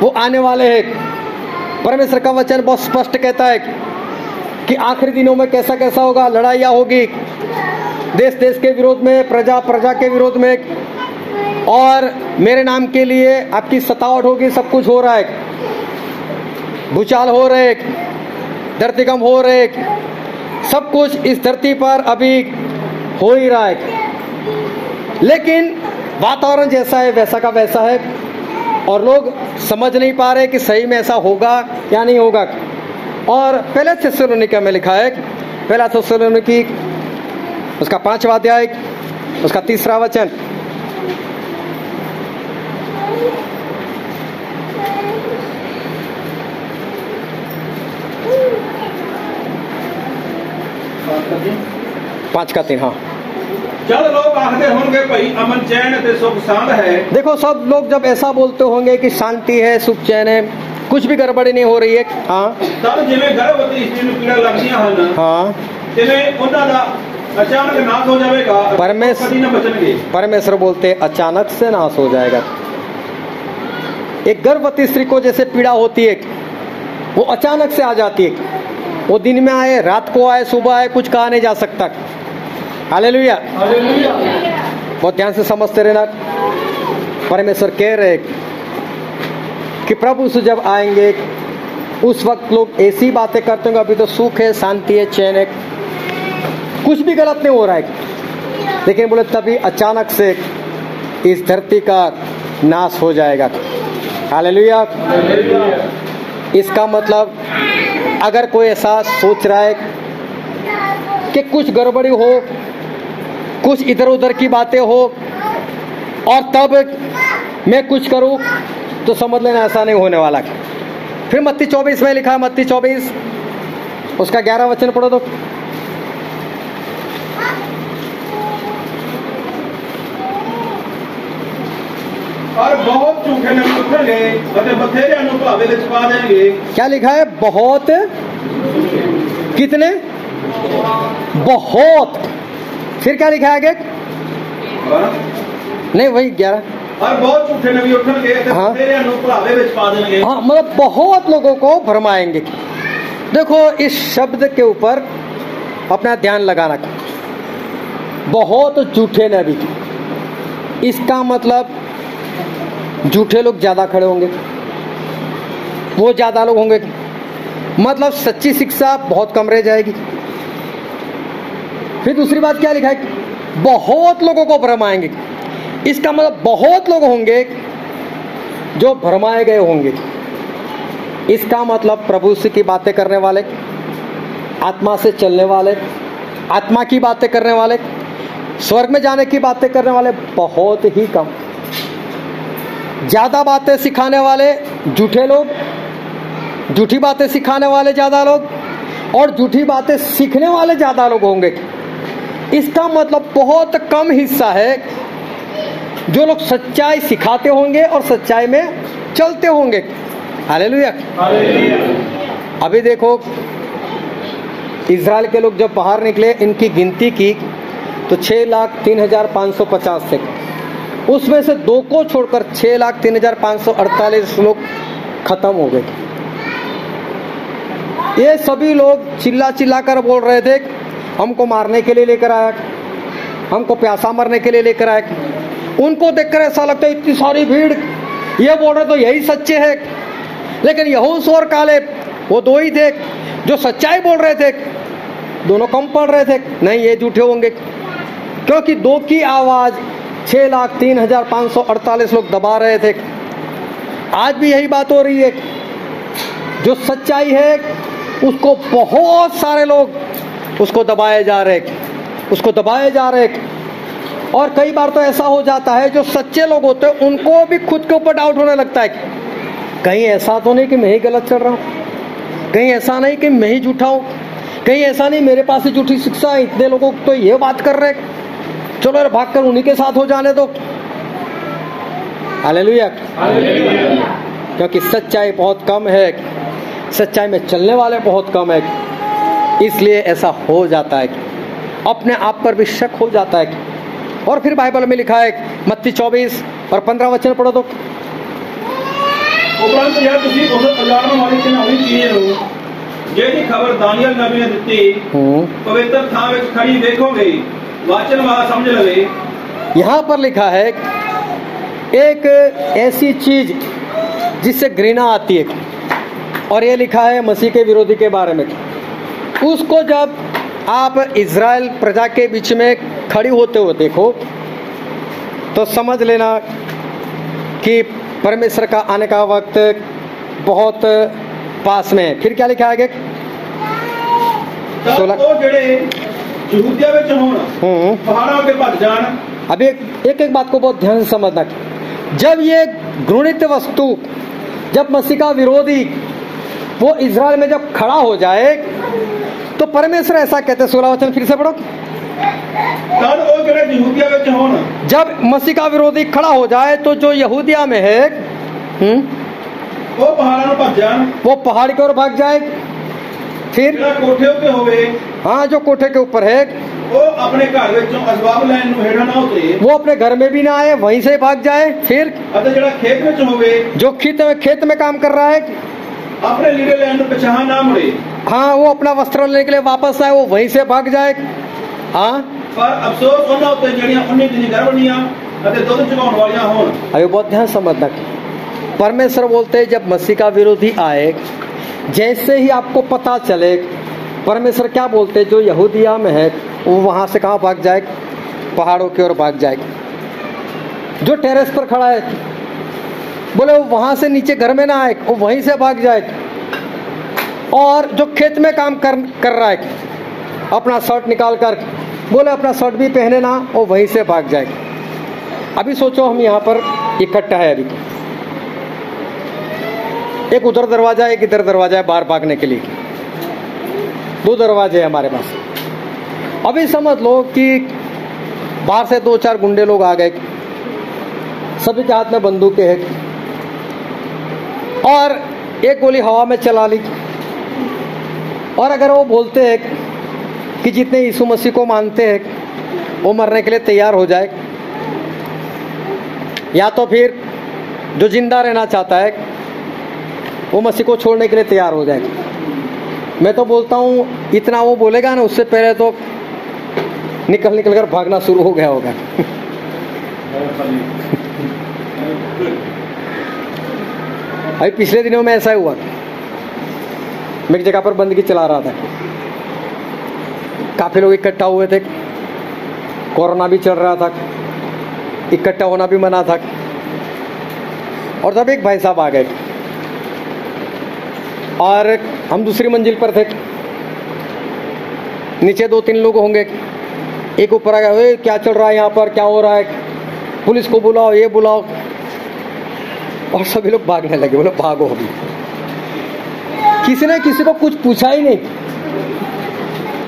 वो आने वाले हैं। परमेश्वर का वचन बहुत स्पष्ट कहता है कि आखिरी दिनों में कैसा कैसा होगा लड़ाइयाँ होगी देश देश के विरोध में प्रजा प्रजा के विरोध में। और मेरे नाम के लिए आपकी सतावट होगी सब कुछ हो रहा है। भूचाल हो रहे धरतीकम हो रहे सब कुछ इस धरती पर अभी हो ही रहा है। लेकिन वातावरण जैसा है, वैसा का वैसा है। और लोग समझ नहीं पा रहे कि सही में ऐसा होगा या नहीं होगा। और पहले थिस्सलुनीका में लिखा है, पहला थिस्सलुनीकी, उसका पांचवा अध्याय, उसका तीसरा वचन। पांच का तीन हाँ ਜਦ ਲੋਕ ਆਖਦੇ ਹੋਣਗੇ ਭਈ ਅਮਨ ਚੈਨ ਅਤੇ ਸੁਖ ਸਾਂਦ ਹੈ देखो सब लोग जब ऐसा बोलते होंगे कि शांति है सुख चैन है कुछ भी गड़बड़ी नहीं हो रही है हाँ ਤਦ ਜਿਵੇਂ ਗਰਭਵਤੀ ਇਸਤਰੀ ਨੂੰ ਪੀੜਾ ਲੱਗਦੀਆਂ ਹਨ हाँ ਤਿਵੇਂ ਉਹਨਾਂ ਦਾ ਅਚਾਨਕ ਨਾਸ਼ ਹੋ ਜਾਵੇਗਾ ਅਤੇ ਪਰਮੇਸ਼- ਕਦੀ ਨਾ ਬਚਣਗੇ परमेश्वर बोलते हैं, अचानक से नाश हो जाएगा एक गर्भवती स्त्री को जैसे पीड़ा होती है वो अचानक से आ जाती है वो दिन में आए रात को आए सुबह आए कुछ कहा नहीं जा सकता। हालेलुया। बहुत ध्यान से समझते रहना। परमेश्वर कह रहे कि प्रभु से जब आएँगे उस वक्त लोग ऐसी बातें करते होंगे अभी तो सुख है शांति है चैन है। कुछ भी गलत नहीं हो रहा है। लेकिन बोले तभी अचानक से इस धरती का नाश हो जाएगा। हालेलुया। इसका मतलब अगर कोई ऐसा सोच रहा है कि कुछ गड़बड़ी हो, कुछ इधर उधर की बातें हो, और तब मैं कुछ करूँ तो समझ लेना ऐसा नहीं होने वाला। फिर मत्ती चौबीस में लिखा, मत्ती चौबीस, उसका ग्यारह वचन पढ़ो तो ਔਰ ਬਹੁਤ ਝੂਠੇ ਨਬੀ ਉੱਠਣਗੇ ਅਤੇ ਬਥੇਰਿਆਂ ਨੂੰ ਭਾਵੇ ਵਿੱਚ ਪਾ ਦੇਣਗੇ क्या लिखा है बहुत कितने बहुत फिर क्या लिखा है आगे नहीं वही ग्यारह ਔਰ ਬਹੁਤ ਝੂਠੇ ਨਬੀ ਉੱਠਣਗੇ ਅਤੇ ਹਾਂ। ਬਥੇਰਿਆਂ ਨੂੰ ਭਾਵੇ ਵਿੱਚ ਪਾ ਦੇਣਗੇ हाँ मतलब बहुत लोगों को भरमाएंगे देखो इस शब्द के ऊपर अपना ध्यान लगाना बहुत झूठे नबी इसका मतलब झूठे लोग ज़्यादा खड़े होंगे। वो ज़्यादा लोग होंगे। मतलब सच्ची शिक्षा बहुत कम रह जाएगी। फिर दूसरी बात क्या लिखा है? बहुत लोगों को भरमाएँगे इसका मतलब बहुत लोग होंगे जो भरमाए गए होंगे। इसका मतलब प्रभु से की बातें करने वाले, आत्मा से चलने वाले, आत्मा की बातें करने वाले, स्वर्ग में जाने की बातें करने वाले बहुत ही कम। ज़्यादा बातें सिखाने वाले झूठे लोग झूठी बातें सिखाने वाले ज़्यादा लोग और झूठी बातें सीखने वाले ज़्यादा लोग होंगे। इसका मतलब बहुत कम हिस्सा है जो लोग सच्चाई सिखाते होंगे और सच्चाई में चलते होंगे। हालेलुया। अभी देखो इसराइल के लोग जब बाहर निकले इनकी गिनती की तो छः लाख तीन हज़ार पाँच सौ पचास थे उसमें से दो को छोड़कर छः लाख तीन हज़ार पाँच सौ अड़तालीस लोग खत्म हो गए ये सभी लोग चिल्ला चिल्ला कर बोल रहे थे, हमको मारने के लिए लेकर आया, हमको प्यासा मरने के लिए लेकर आया। उनको देखकर ऐसा लगता है, इतनी सारी भीड़, ये बोल रहे तो यही सच्चे है। लेकिन यहूस और काले, वो दो ही थे, जो सच्चाई बोल रहे थे, दोनों कम पढ़ रहे थे, नहीं, ये झूठे होंगे। क्योंकि दो की आवाज़ छः लाख तीन हज़ार पाँच सौ अड़तालीस लोग दबा रहे थे। आज भी यही बात हो रही है। जो सच्चाई है, उसको बहुत सारे लोग उसको दबाए जा रहे उसको दबाए जा रहे और कई बार तो ऐसा हो जाता है, जो सच्चे लोग होते हैं, उनको भी खुद के ऊपर डाउट होने लगता है कहीं ऐसा तो नहीं कि मैं ही गलत चल रहा हूँ। कहीं ऐसा नहीं कि मैं ही झूठा हूँ। कहीं ऐसा नहीं मेरे पास ही झूठी शिक्षा है, इतने लोगों को तो ये बात कर रहे चलो अरे भाग कर उन्हीं के साथ हो जाने दो। हालेलुया। क्योंकि सच्चाई बहुत कम है। सच्चाई में चलने वाले बहुत कम है। इसलिए ऐसा हो जाता है। अपने आप पर भी शक हो जाता है। और फिर बाइबल में लिखा है मत्ती चौबीस और पंद्रह वचन पढ़ो दो उपरांत यह किसी हज़ारों वाली चिन्ह होनी चाहिए लोग यही खबर दानियल नबी ने दी हम्म। पवित्र था खड़ी देखोगे। वाचन समझ लगे। यहाँ पर लिखा है एक ऐसी चीज़ जिससे घृणा आती है। और ये लिखा है मसीह के विरोधी के बारे में। उसको जब आप इज़राइल प्रजा के बीच में खड़ी होते हुए देखो तो समझ लेना कि परमेश्वर का आने का वक्त बहुत पास में है। फिर क्या लिखा है सोलह ਯਹੂਦੀਆਂ ਵਿੱਚ ਹੋਣ हम्म ਪਹਾੜਾਂ ਉੱਤੇ ਭੱਜ ਜਾਣ अब एक एक एक बात को बहुत ध्यान से समझना जब ये घृणित वस्तु जब मसीह का विरोधी वो इज़राइल में जब खड़ा हो जाए तो परमेश्वर ऐसा कहते हैं सोलह वचन फिर से पढ़ो ਤਦ ਉਹ ਜਿਹੜੇ ਯਹੂਦੀਆਂ ਵਿੱਚ ਹੋਣ जब मसीह का विरोधी खड़ा हो जाए तो जो यहूदिया में है हम्म, ਉਹ ਪਹਾੜਾਂ ਨੂੰ ਭੱਜ ਜਾਣ वो पहाड़ की ओर भाग जाए फिर ਜਿਹੜਾ ਕੋਠੇ ਉੱਤੇ ਹੋਵੇ हाँ जो कोठे के ऊपर है ਉਹ ਆਪਣੇ ਘਰ ਵਿੱਚੋਂ ਅਸਬਾਬ ਲੈਣ ਨੂੰ ਹੇਠਾਂ ਨਾ ਉਤਰੇ वो अपने घर में भी ना आए वहीं से भाग जाए फिर ਅਤੇ ਜਿਹੜਾ ਖੇਤ ਵਿੱਚ ਹੋਵੇ जो खेत में खेत में काम कर रहा है ਆਪਣੇ ਲੀੜੇ ਲੈਣ ਨੂੰ ਪਿਛਾਂ ਨਾ ਮੁੜੇ हाँ वो अपना वस्त्र लेने के लिए वापस आए वो वहीं से भाग जाए हाँ ਪਰ ਅਫਸੋਸ ਉਹਨਾਂ ਉੱਤੇ ਜਿਹੜੀਆਂ 19 ਦਿਨੀ ਗਰਭਣੀਆਂ ਅਤੇ ਦੁੱਧ ਚੁਕਾਉਣ ਵਾਲੀਆਂ ਹੋਣ अभी बहुत ध्यान समझना परमेश्वर बोलते हैं जब मसीह का विरोधी आए जैसे ही आपको पता चले परमेश्वर क्या बोलते जो यहूदिया में है, वो वहाँ से कहाँ भाग जाए? पहाड़ों की ओर भाग जाए। जो टेरेस पर खड़ा है, बोले, वो वहाँ से नीचे घर में ना आए, वो वहीं से भाग जाए। और जो खेत में काम कर कर रहा है, अपना शर्ट निकाल कर, बोले, अपना शर्ट भी पहने ना और वहीं से भाग जाए। अभी सोचो, हम यहाँ पर इकट्ठा है अभी। एक उधर दरवाज़ा, एक इधर दरवाज़ा है, बाहर भागने के लिए। दो दरवाजे हैं हमारे पास। अभी समझ लो कि बाहर से दो चार गुंडे लोग आ गए। सभी के हाथ में बंदूकें हैं। और एक गोली हवा में चला ली। और अगर वो बोलते हैं कि जितने यीशु मसीह को मानते हैं, वो मरने के लिए तैयार हो जाए। या तो फिर जो ज़िंदा रहना चाहता है, वो मसीह को छोड़ने के लिए तैयार हो जाए। मैं तो बोलता हूँ, इतना वो बोलेगा ना, उससे पहले तो निकल निकल कर भागना शुरू हो गया होगा। अभी पिछले दिनों में ऐसा ही हुआ मैं एक जगह पर बंदगी चला रहा था। काफ़ी लोग इकट्ठा हुए थे। कोरोना भी चल रहा था। इकट्ठा होना भी मना था। और तब एक भाई साहब आ गए। और हम दूसरी मंजिल पर थे। नीचे दो तीन लोग होंगे। एक ऊपर आ गया "ए, क्या चल रहा है यहाँ पर? क्या हो रहा है? पुलिस को बुलाओ ये बुलाओ। और सभी लोग भागने लगे बोले भागो अभी। किसी ने किसी को कुछ पूछा ही नहीं।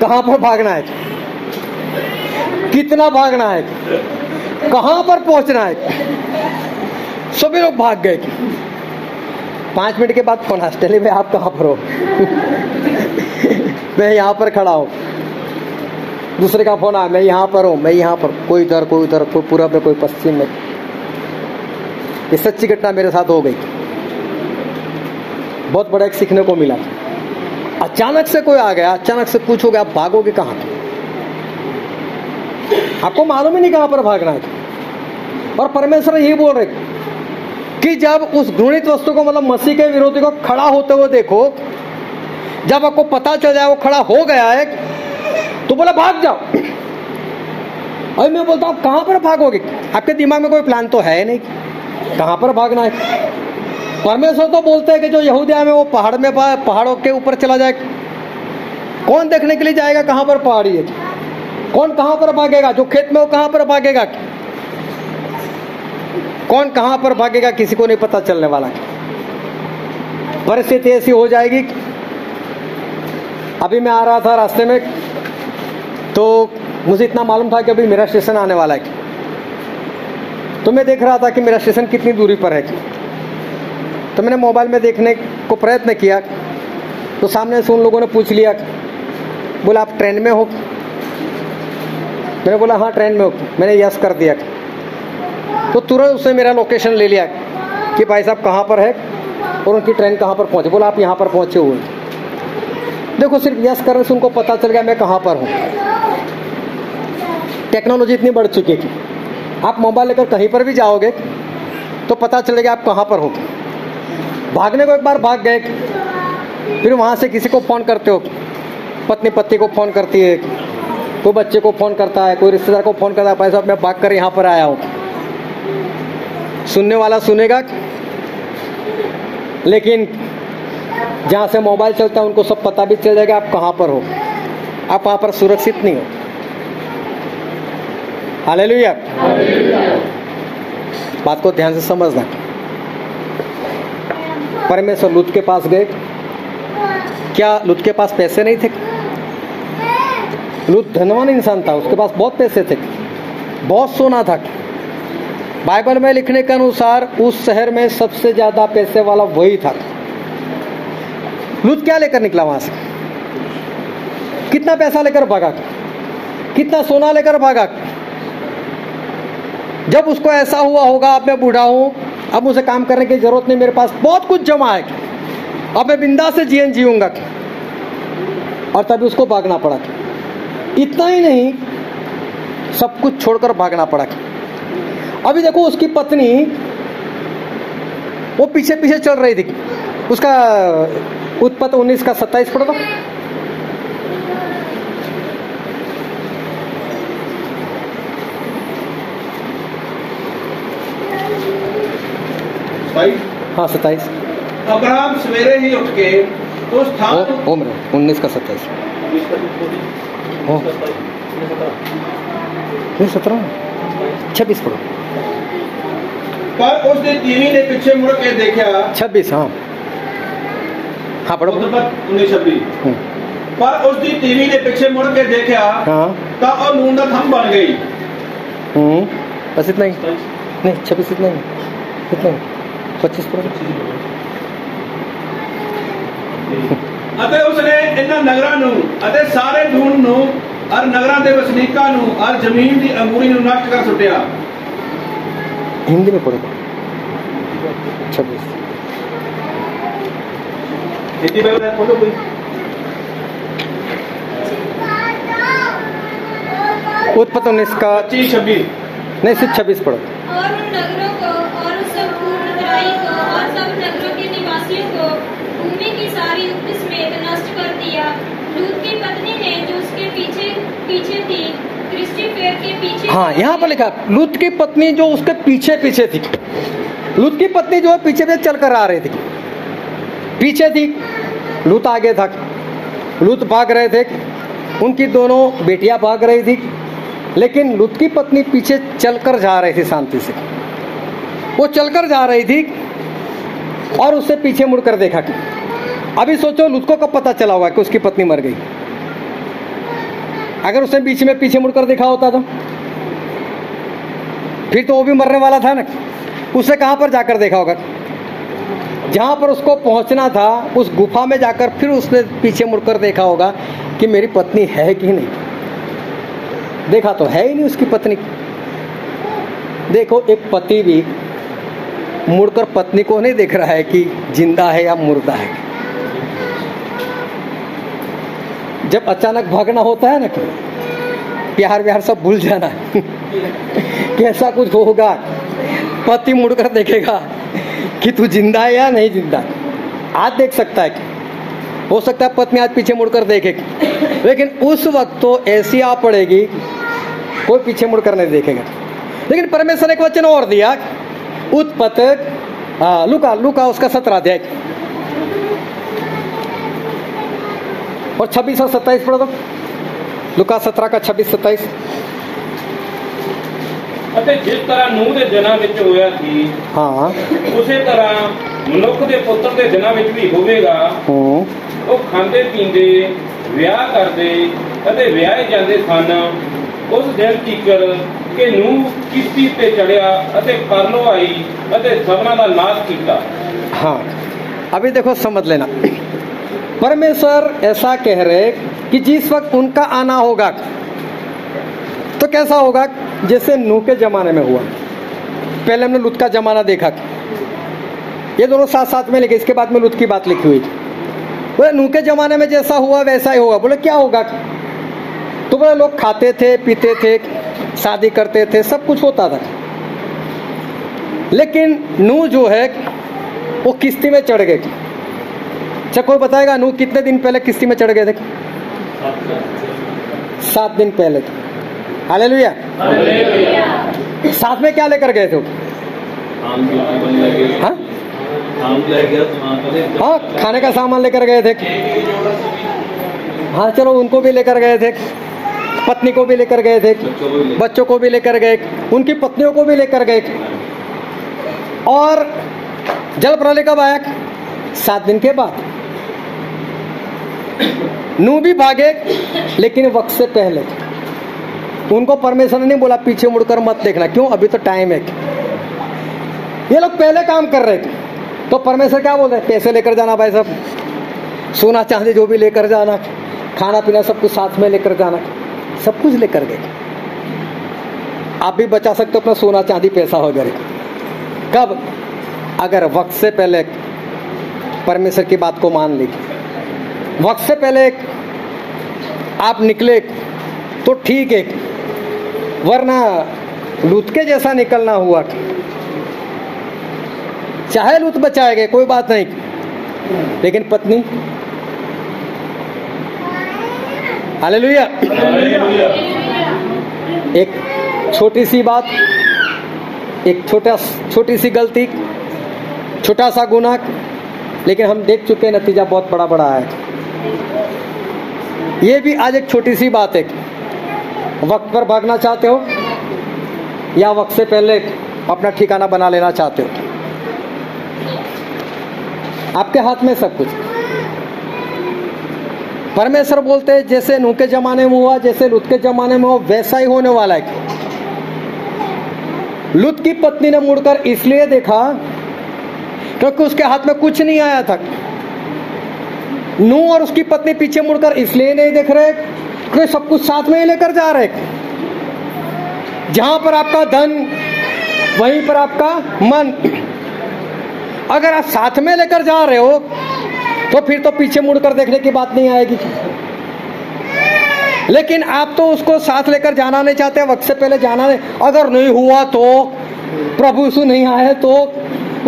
कहाँ पर भागना है? कितना भागना है? कहाँ पर पहुँचना है? सभी लोग भाग गए। पाँच मिनट के बाद फ़ोन हॉस्टल में आप कहाँ पर हो? मैं यहाँ पर खड़ा हूँ। दूसरे का फ़ोन आया मैं यहाँ पर हूँ, मैं यहाँ पर, कोई इधर, कोई उधर, कोई पूरब में, कोई पश्चिम में। ये सच्ची घटना मेरे साथ हो गई। बहुत बड़ा एक सीखने को मिला। अचानक से कोई आ गया, अचानक से पूछोगे आप भागोगे कहाँ आपको मालूम ही नहीं कहाँ पर भागना है। और परमेश्वर यही बोल रहे कि जब उस घृणित वस्तु को मतलब मसीह के विरोधी को खड़ा होते हुए देखो, जब आपको पता चल जाए वो खड़ा हो गया है तो बोला, भाग जाओ। अभी मैं बोलता हूँ, कहाँ पर भागोगे? आपके दिमाग में कोई प्लान तो है नहीं। कहाँ पर भागना है? परमेश्वर तो बोलते हैं कि जो यहूदिया में, वो पहाड़ में पहाड़ों के ऊपर चला जाए। कौन देखने के लिए जाएगा कहाँ पर पहाड़ी है? कौन कहाँ पर भागेगा? जो खेत में वो कहाँ पर भागेगा? कौन कहाँ पर भागेगा किसी को नहीं पता चलने वाला परिस्थिति ऐसी हो जाएगी। अभी मैं आ रहा था रास्ते में तो मुझे इतना मालूम था कि अभी मेरा स्टेशन आने वाला है। तो मैं देख रहा था कि मेरा स्टेशन कितनी दूरी पर है। तो मैंने मोबाइल में देखने को प्रयत्न किया तो सामने से उन लोगों ने पूछ लिया, बोला, आप ट्रेन में हो? मैंने बोला हाँ ट्रेन में हो। मैंने यस कर दिया। तो तुरंत उसने मेरा लोकेशन ले लिया कि भाई साहब कहाँ पर है और उनकी ट्रेन कहाँ पर पहुँचे? बोला, आप यहाँ पर पहुँचे हुए। देखो, सिर्फ़ यस करने से उनको पता चल गया, मैं कहाँ पर हूँ? टेक्नोलॉजी इतनी बढ़ चुकी है कि आप मोबाइल लेकर कहीं पर भी जाओगे तो पता चलेगा आप कहाँ पर हो। भागने को एक बार भाग गए, फिर वहाँ से किसी को फ़ोन करते हो। पत्नी पति को फ़ोन करती है, कोई बच्चे को फ़ोन करता है, कोई रिश्तेदार को फ़ोन करता है, भाई साहब, मैं भाग कर यहाँ पर आया हूँ। सुनने वाला सुनेगा। लेकिन जहाँ से मोबाइल चलता है, उनको सब पता भी चल जाएगा आप कहाँ पर हो। आप वहाँ पर सुरक्षित नहीं हो। हालेलुया। बात को ध्यान से समझना। परमेश्वर लुत के पास गए। क्या लुत के पास पैसे नहीं थे? लुत धनवान इंसान था, उसके पास बहुत पैसे थे। बहुत सोना था। बाइबल में लिखने के अनुसार उस शहर में सबसे ज़्यादा पैसे वाला वही था। लुत क्या लेकर निकला वहाँ से? कितना पैसा लेकर भागा? कितना सोना लेकर भागा? जब उसको ऐसा हुआ होगा, अब मैं बूढ़ा हूँ, अब मुझे काम करने की ज़रूरत नहीं, मेरे पास बहुत कुछ जमा है। अब मैं बिंदा से जीवन जीऊँगा। और तभी उसको भागना पड़ा। इतना ही नहीं, सब कुछ छोड़कर भागना पड़ा। अभी देखो उसकी पत्नी वो पीछे पीछे चल रही थी। उसका उत्पत्ति उन्नीस का सत्ताईस पढ़ो तो। हाँ सत्ताईस। अब्राहम सवेरे ही उठ के उस स्थान उन्नीस का सत्ताईस। हो नहीं सत्रह? छब्बीस पढ़ो। ਪਰ ਉਸ ਦੀ ਤੀਵੀਂ ਨੇ ਪਿੱਛੇ ਮੁੜ ਕੇ ਦੇਖਿਆ छब्बीस हाँ हाँ पढ़ो ਉਦੋਂ पढ़ो। ਬਾਅਦ 1926 हम्म, ਪਰ ਉਸ ਦੀ ਤੀਵੀਂ ਨੇ ਪਿੱਛੇ ਮੁੜ ਕੇ ਦੇਖਿਆ हाँ ਤਾਂ ਉਹ ਲੂਣ ਦਾ ਥੰਮ ਬਣ ਗਈ हम्म, बस इतना ही नहीं छब्बीस इतना ही इतना ही पच्चीस पढ़ो ਅਤੇ ਉਸਨੇ ਇਹਨਾਂ ਨਗਰਾਂ ਨੂੰ ਅਤੇ ਸਾਰੇ ਲੂਣ ਨੂੰ ਅਰ ਨਗਰਾਂ ਦੇ ਵਸਨੀਕਾਂ ਨੂੰ ਅਰ ਜ਼ਮੀਨ ਦੀ ਅੰਗੂਰੀ ਨੂੰ ਨਸ਼ਟ ਕਰ ਸੁੱਟਿਆ हिंदी में पूरे छब्बीस उत्पत्त उन्नीस का छब्बीस नहीं सिर्फ़ छब्बीस पढ़ो पत्नी ने जो उसके पीछे पीछे थी हाँ यहाँ पर लिखा लूत की पत्नी जो उसके पीछे पीछे थी। लूत की पत्नी जो है पीछे पीछे चल कर आ रही थी। पीछे थी लूत आगे था। लूत भाग रहे थे उनकी दोनों बेटियाँ भाग रही थी लेकिन लुत की पत्नी पीछे चलकर जा रही थी शांति से। वो चलकर जा रही थी और उससे पीछे मुड़कर देखा कि अभी सोचो लूत को कब पता चला होगा कि उसकी पत्नी मर गई। अगर उसने बीच में पीछे मुड़कर देखा होता तो? फिर तो वो भी मरने वाला था ना? उसने कहाँ पर जाकर देखा होगा? जहाँ पर उसको पहुँचना था, उस गुफा में जाकर फिर उसने पीछे मुड़कर देखा होगा कि मेरी पत्नी है कि नहीं। देखा तो है ही नहीं उसकी पत्नी। देखो, एक पति भी मुड़कर पत्नी को नहीं देख रहा है कि ज़िंदा है या मुर्दा है। जब अचानक भागना होता है ना कि प्यार व्यार सब भूल जाना कैसा कुछ होगा? पति मुड़कर देखेगा कि तू ज़िंदा है या नहीं ज़िंदा। आज देख सकता है कि, हो सकता है पत्नी आज पीछे मुड़कर देखेगी लेकिन उस वक्त तो ऐसी आ पड़ेगी, कोई पीछे मुड़कर नहीं देखेगा। लेकिन परमेश्वर ने एक वचन और दिया उत्पत हाँ लुका लुका उसका सत्रह अध्याय। और छब्बीस और सत्ताईस पढ़ो तो लुका सत्रह का छब्बीस सत्ताईस ਅਤੇ ਜਿਸ ਤਰ੍ਹਾਂ ਨੂਹ ਦੇ ਦਿਨਾਂ ਵਿੱਚ ਹੋਇਆ ਸੀ हाँ ਉਸੇ ਤਰ੍ਹਾਂ ਮਨੁੱਖ ਦੇ ਪੁੱਤਰ ਦੇ ਦਿਨਾਂ ਵਿੱਚ ਵੀ ਹੋਵੇਗਾ हम्म, ਉਹ ਖਾਂਦੇ ਪੀਂਦੇ ਵਿਆਹ ਕਰਦੇ ਅਤੇ ਵਿਆਹੇ ਜਾਂਦੇ ਸਨ ਉਸ ਦਿਨ ਤੀਕਰ ਕਿ ਨੂਹ ਕਿਸ਼ਤੀ ਤੇ ਚੜਿਆ ਅਤੇ ਪਰਲੋ ਆਈ ਅਤੇ ਸਭਨਾਂ ਦਾ ਨਾਸ਼ ਕੀਤਾ हाँ अभी देखो समझ लेना परमेश्वर ऐसा कह रहे कि जिस वक्त उनका आना होगा तो कैसा होगा? जैसे नूह के जमाने में हुआ। पहले हमने लुत का जमाना देखा। ये दोनों साथ साथ में लिखे इसके बाद में लुत की बात लिखी हुई बोले नूह के जमाने में जैसा हुआ, वैसा ही होगा। बोले, क्या होगा? तो बोले, लोग खाते थे, पीते थे, शादी करते थे, सब कुछ होता था। लेकिन नूह जो है, वो किश्ती में चढ़ गए। अच्छा कोई बताएगा नूह कितने दिन पहले किस्ती में चढ़ गए थे? सात दिन पहले हालेलुया। साथ में क्या लेकर गए थे? हाँ? हाँ खाने का सामान लेकर गए थे। हाँ चलो उनको भी लेकर गए थे। पत्नी को भी लेकर गए थे। बच्चों को भी लेकर गए। उनकी पत्नियों को भी लेकर गए। और जल प्रलय कब आया? सात दिन के बाद। नू भी भागे, लेकिन वक्त से पहले। उनको परमेश्वर ने नहीं बोला, पीछे मुड़कर मत देखना। क्यों? अभी तो टाइम है। ये लोग पहले काम कर रहे थे। तो परमेश्वर क्या बोल रहे पैसे लेकर जाना भाई सब सोना चांदी जो भी लेकर जाना, खाना पीना सब कुछ साथ में लेकर जाना। सब कुछ लेकर गए। आप भी बचा सकते हो, अपना सोना चांदी पैसा वगैरह कब? अगर वक्त से पहले परमेश्वर की बात को मान ली वक्त से पहले एक आप निकले तो ठीक है वरना लूत के जैसा निकलना हुआ चाहे लूत गए, कोई बात नहीं। लेकिन पत्नी, हालेलुया। एक छोटी सी बात, एक छोटा, छोटी सी गलती, छोटा सा गुनाह, लेकिन हम देख चुके हैं, नतीजा बहुत बड़ा बड़ा है ये भी आज एक छोटी सी बात है। वक्त पर भागना चाहते हो? या वक्त से पहले अपना ठिकाना बना लेना चाहते हो? आपके हाथ में सब कुछ। परमेश्वर बोलते हैं, जैसे नूह के जमाने में हुआ, जैसे लुत के जमाने में हुआ, वैसा ही होने वाला है। लुत की पत्नी ने मुड़कर इसलिए देखा, क्योंकि उसके हाथ में कुछ नहीं आया था। नू और उसकी पत्नी पीछे मुड़कर इसलिए नहीं देख रहे क्योंकि सब कुछ साथ में ही लेकर जा रहे। जहाँ पर आपका धन, वहीं पर आपका मन। अगर आप साथ में लेकर जा रहे हो तो फिर तो पीछे मुड़कर देखने की बात नहीं आएगी। लेकिन आप तो उसको साथ लेकर जाना नहीं चाहते, वक्त से पहले जाना नहीं। अगर नहीं हुआ तो प्रभु यीशु नहीं आए तो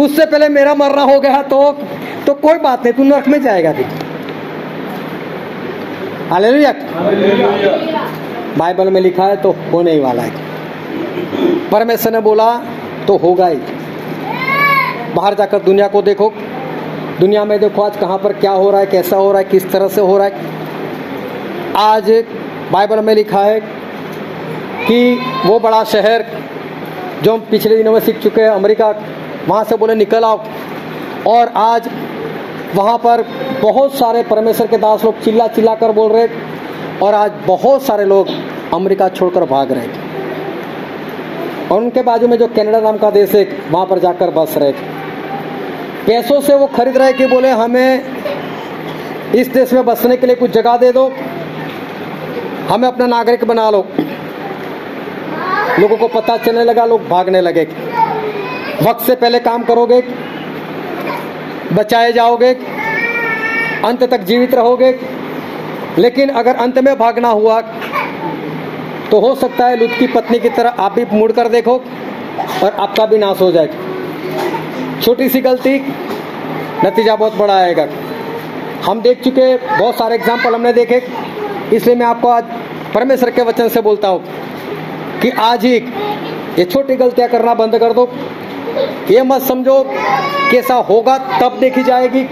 उससे पहले मेरा मरना हो गया तो तो कोई बात नहीं, तू नरक में जाएगा। फिर हालेलुया। बाइबल में लिखा है तो होने ही वाला है। परमेश्वर ने बोला तो होगा ही। बाहर जाकर दुनिया को देखो। दुनिया में देखो आज कहाँ पर क्या हो रहा है कैसा हो रहा है किस तरह से हो रहा है। आज बाइबल में लिखा है कि वो बड़ा शहर जो हम पिछले दिनों में सीख चुके हैं अमेरिका वहाँ से बोले निकल आओ। और आज वहाँ पर बहुत सारे परमेश्वर के दास लोग चिल्ला चिल्ला कर बोल रहे और आज बहुत सारे लोग अमेरिका छोड़कर भाग रहे थे। और उनके बाजू में जो कनाडा नाम का देश है वहाँ पर जाकर बस रहे थे। पैसों से वो खरीद रहे कि बोले, हमें इस देश में बसने के लिए कुछ जगह दे दो। हमें अपना नागरिक बना लो। लोगों को पता चलने लगा, लोग भागने लगे। वक्त से पहले काम करोगे? बचाए जाओगे, अंत तक जीवित रहोगे। लेकिन अगर अंत में भागना हुआ तो हो सकता है लुत की पत्नी की तरह आप भी मुड़ कर देखो और आपका भी नाश हो जाए। छोटी सी गलती, नतीजा बहुत बड़ा आएगा। हम देख चुके, बहुत सारे एग्ज़ाम्पल हमने देखे। इसलिए मैं आपको आज परमेश्वर के वचन से बोलता हूँ कि आज ही ये छोटी गलतियाँ करना बंद कर दो। ये मत समझो कैसा होगा, तब देखी जाएगी।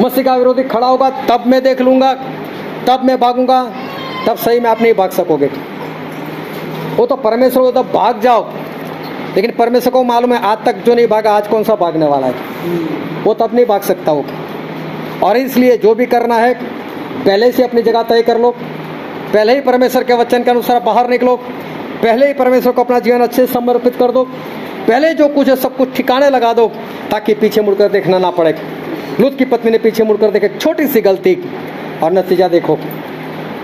मसीह का विरोधी खड़ा होगा, तब मैं देख लूँगा, तब मैं भागूँगा, तब सही में आप नहीं भाग सकोगे। वो तो परमेश्वर को तब भाग जाओ, लेकिन परमेश्वर को मालूम है आज तक जो नहीं भागा, आज कौन सा भागने वाला है? वो तब नहीं भाग सकता वो। और इसलिए जो भी करना है, पहले से अपनी जगह तय कर लो। पहले ही परमेश्वर के वचन के अनुसार बाहर निकलो। पहले ही परमेश्वर को अपना जीवन अच्छे से समर्पित कर दो। पहले जो कुछ है, सब कुछ ठिकाने लगा दो, ताकि पीछे मुड़कर देखना ना पड़े। लुत की पत्नी ने पीछे मुड़कर देखे, छोटी सी गलती। और नतीजा देखो,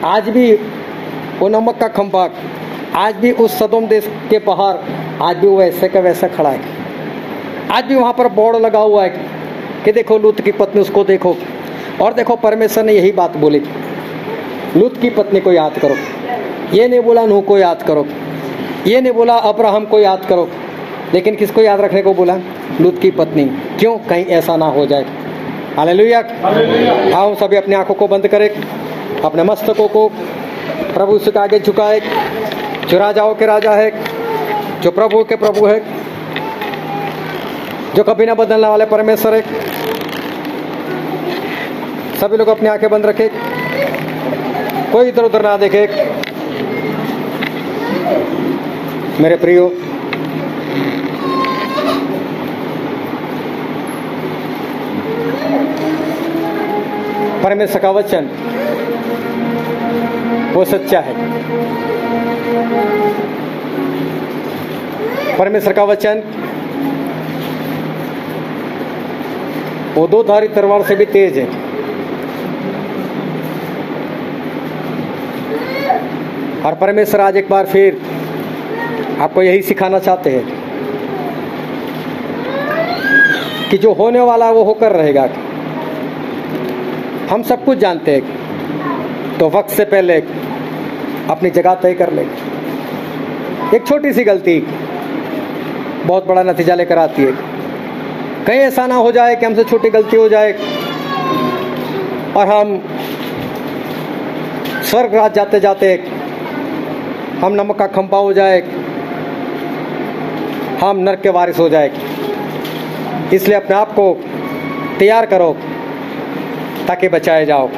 आज भी वो नमक का खंभा आज भी उस सदोम देश के बाहर आज भी वो वैसे का वैसा खड़ा है। आज भी वहाँ पर बोर्ड लगा हुआ है कि देखो, लूत की पत्नी उसको देखो। और देखो, परमेश्वर ने यही बात बोली, लूत की पत्नी को याद करो। ये नहीं बोला, नूह को याद करो। ये नहीं बोला, अब्राहम को याद करो। लेकिन किसको याद रखने को बोला? लूत की पत्नी। क्यों? कहीं ऐसा ना हो जाए। हालेलुया। आओ सभी अपनी आँखों को बंद करें अपने मस्तकों को प्रभु से आगे झुकाए। जो राजाओं के राजा है जो प्रभु के प्रभु है जो कभी ना बदलने वाले परमेश्वर है। सभी लोग अपनी आँखें बंद रखे। कोई इधर उधर ना देखे। मेरे प्रियो परमेश्वर का वचन वो सच्चा है। परमेश्वर का वचन वो दो धारी तलवार से भी तेज है। और परमेश्वर आज एक बार फिर आपको यही सिखाना चाहते हैं। कि जो होने वाला है वो होकर रहेगा। हम सब कुछ जानते हैं तो वक्त से पहले अपनी जगह तय कर ले। एक छोटी सी गलती बहुत बड़ा नतीजा लेकर आती है। कहीं ऐसा ना हो जाए कि हमसे छोटी गलती हो जाए और हम स्वर्ग रात जाते जाते हम नमक का खंपा हो जाए, हम नरक के वारिस हो जाए। इसलिए अपने आप को तैयार करो ताकि बचाए जाओ।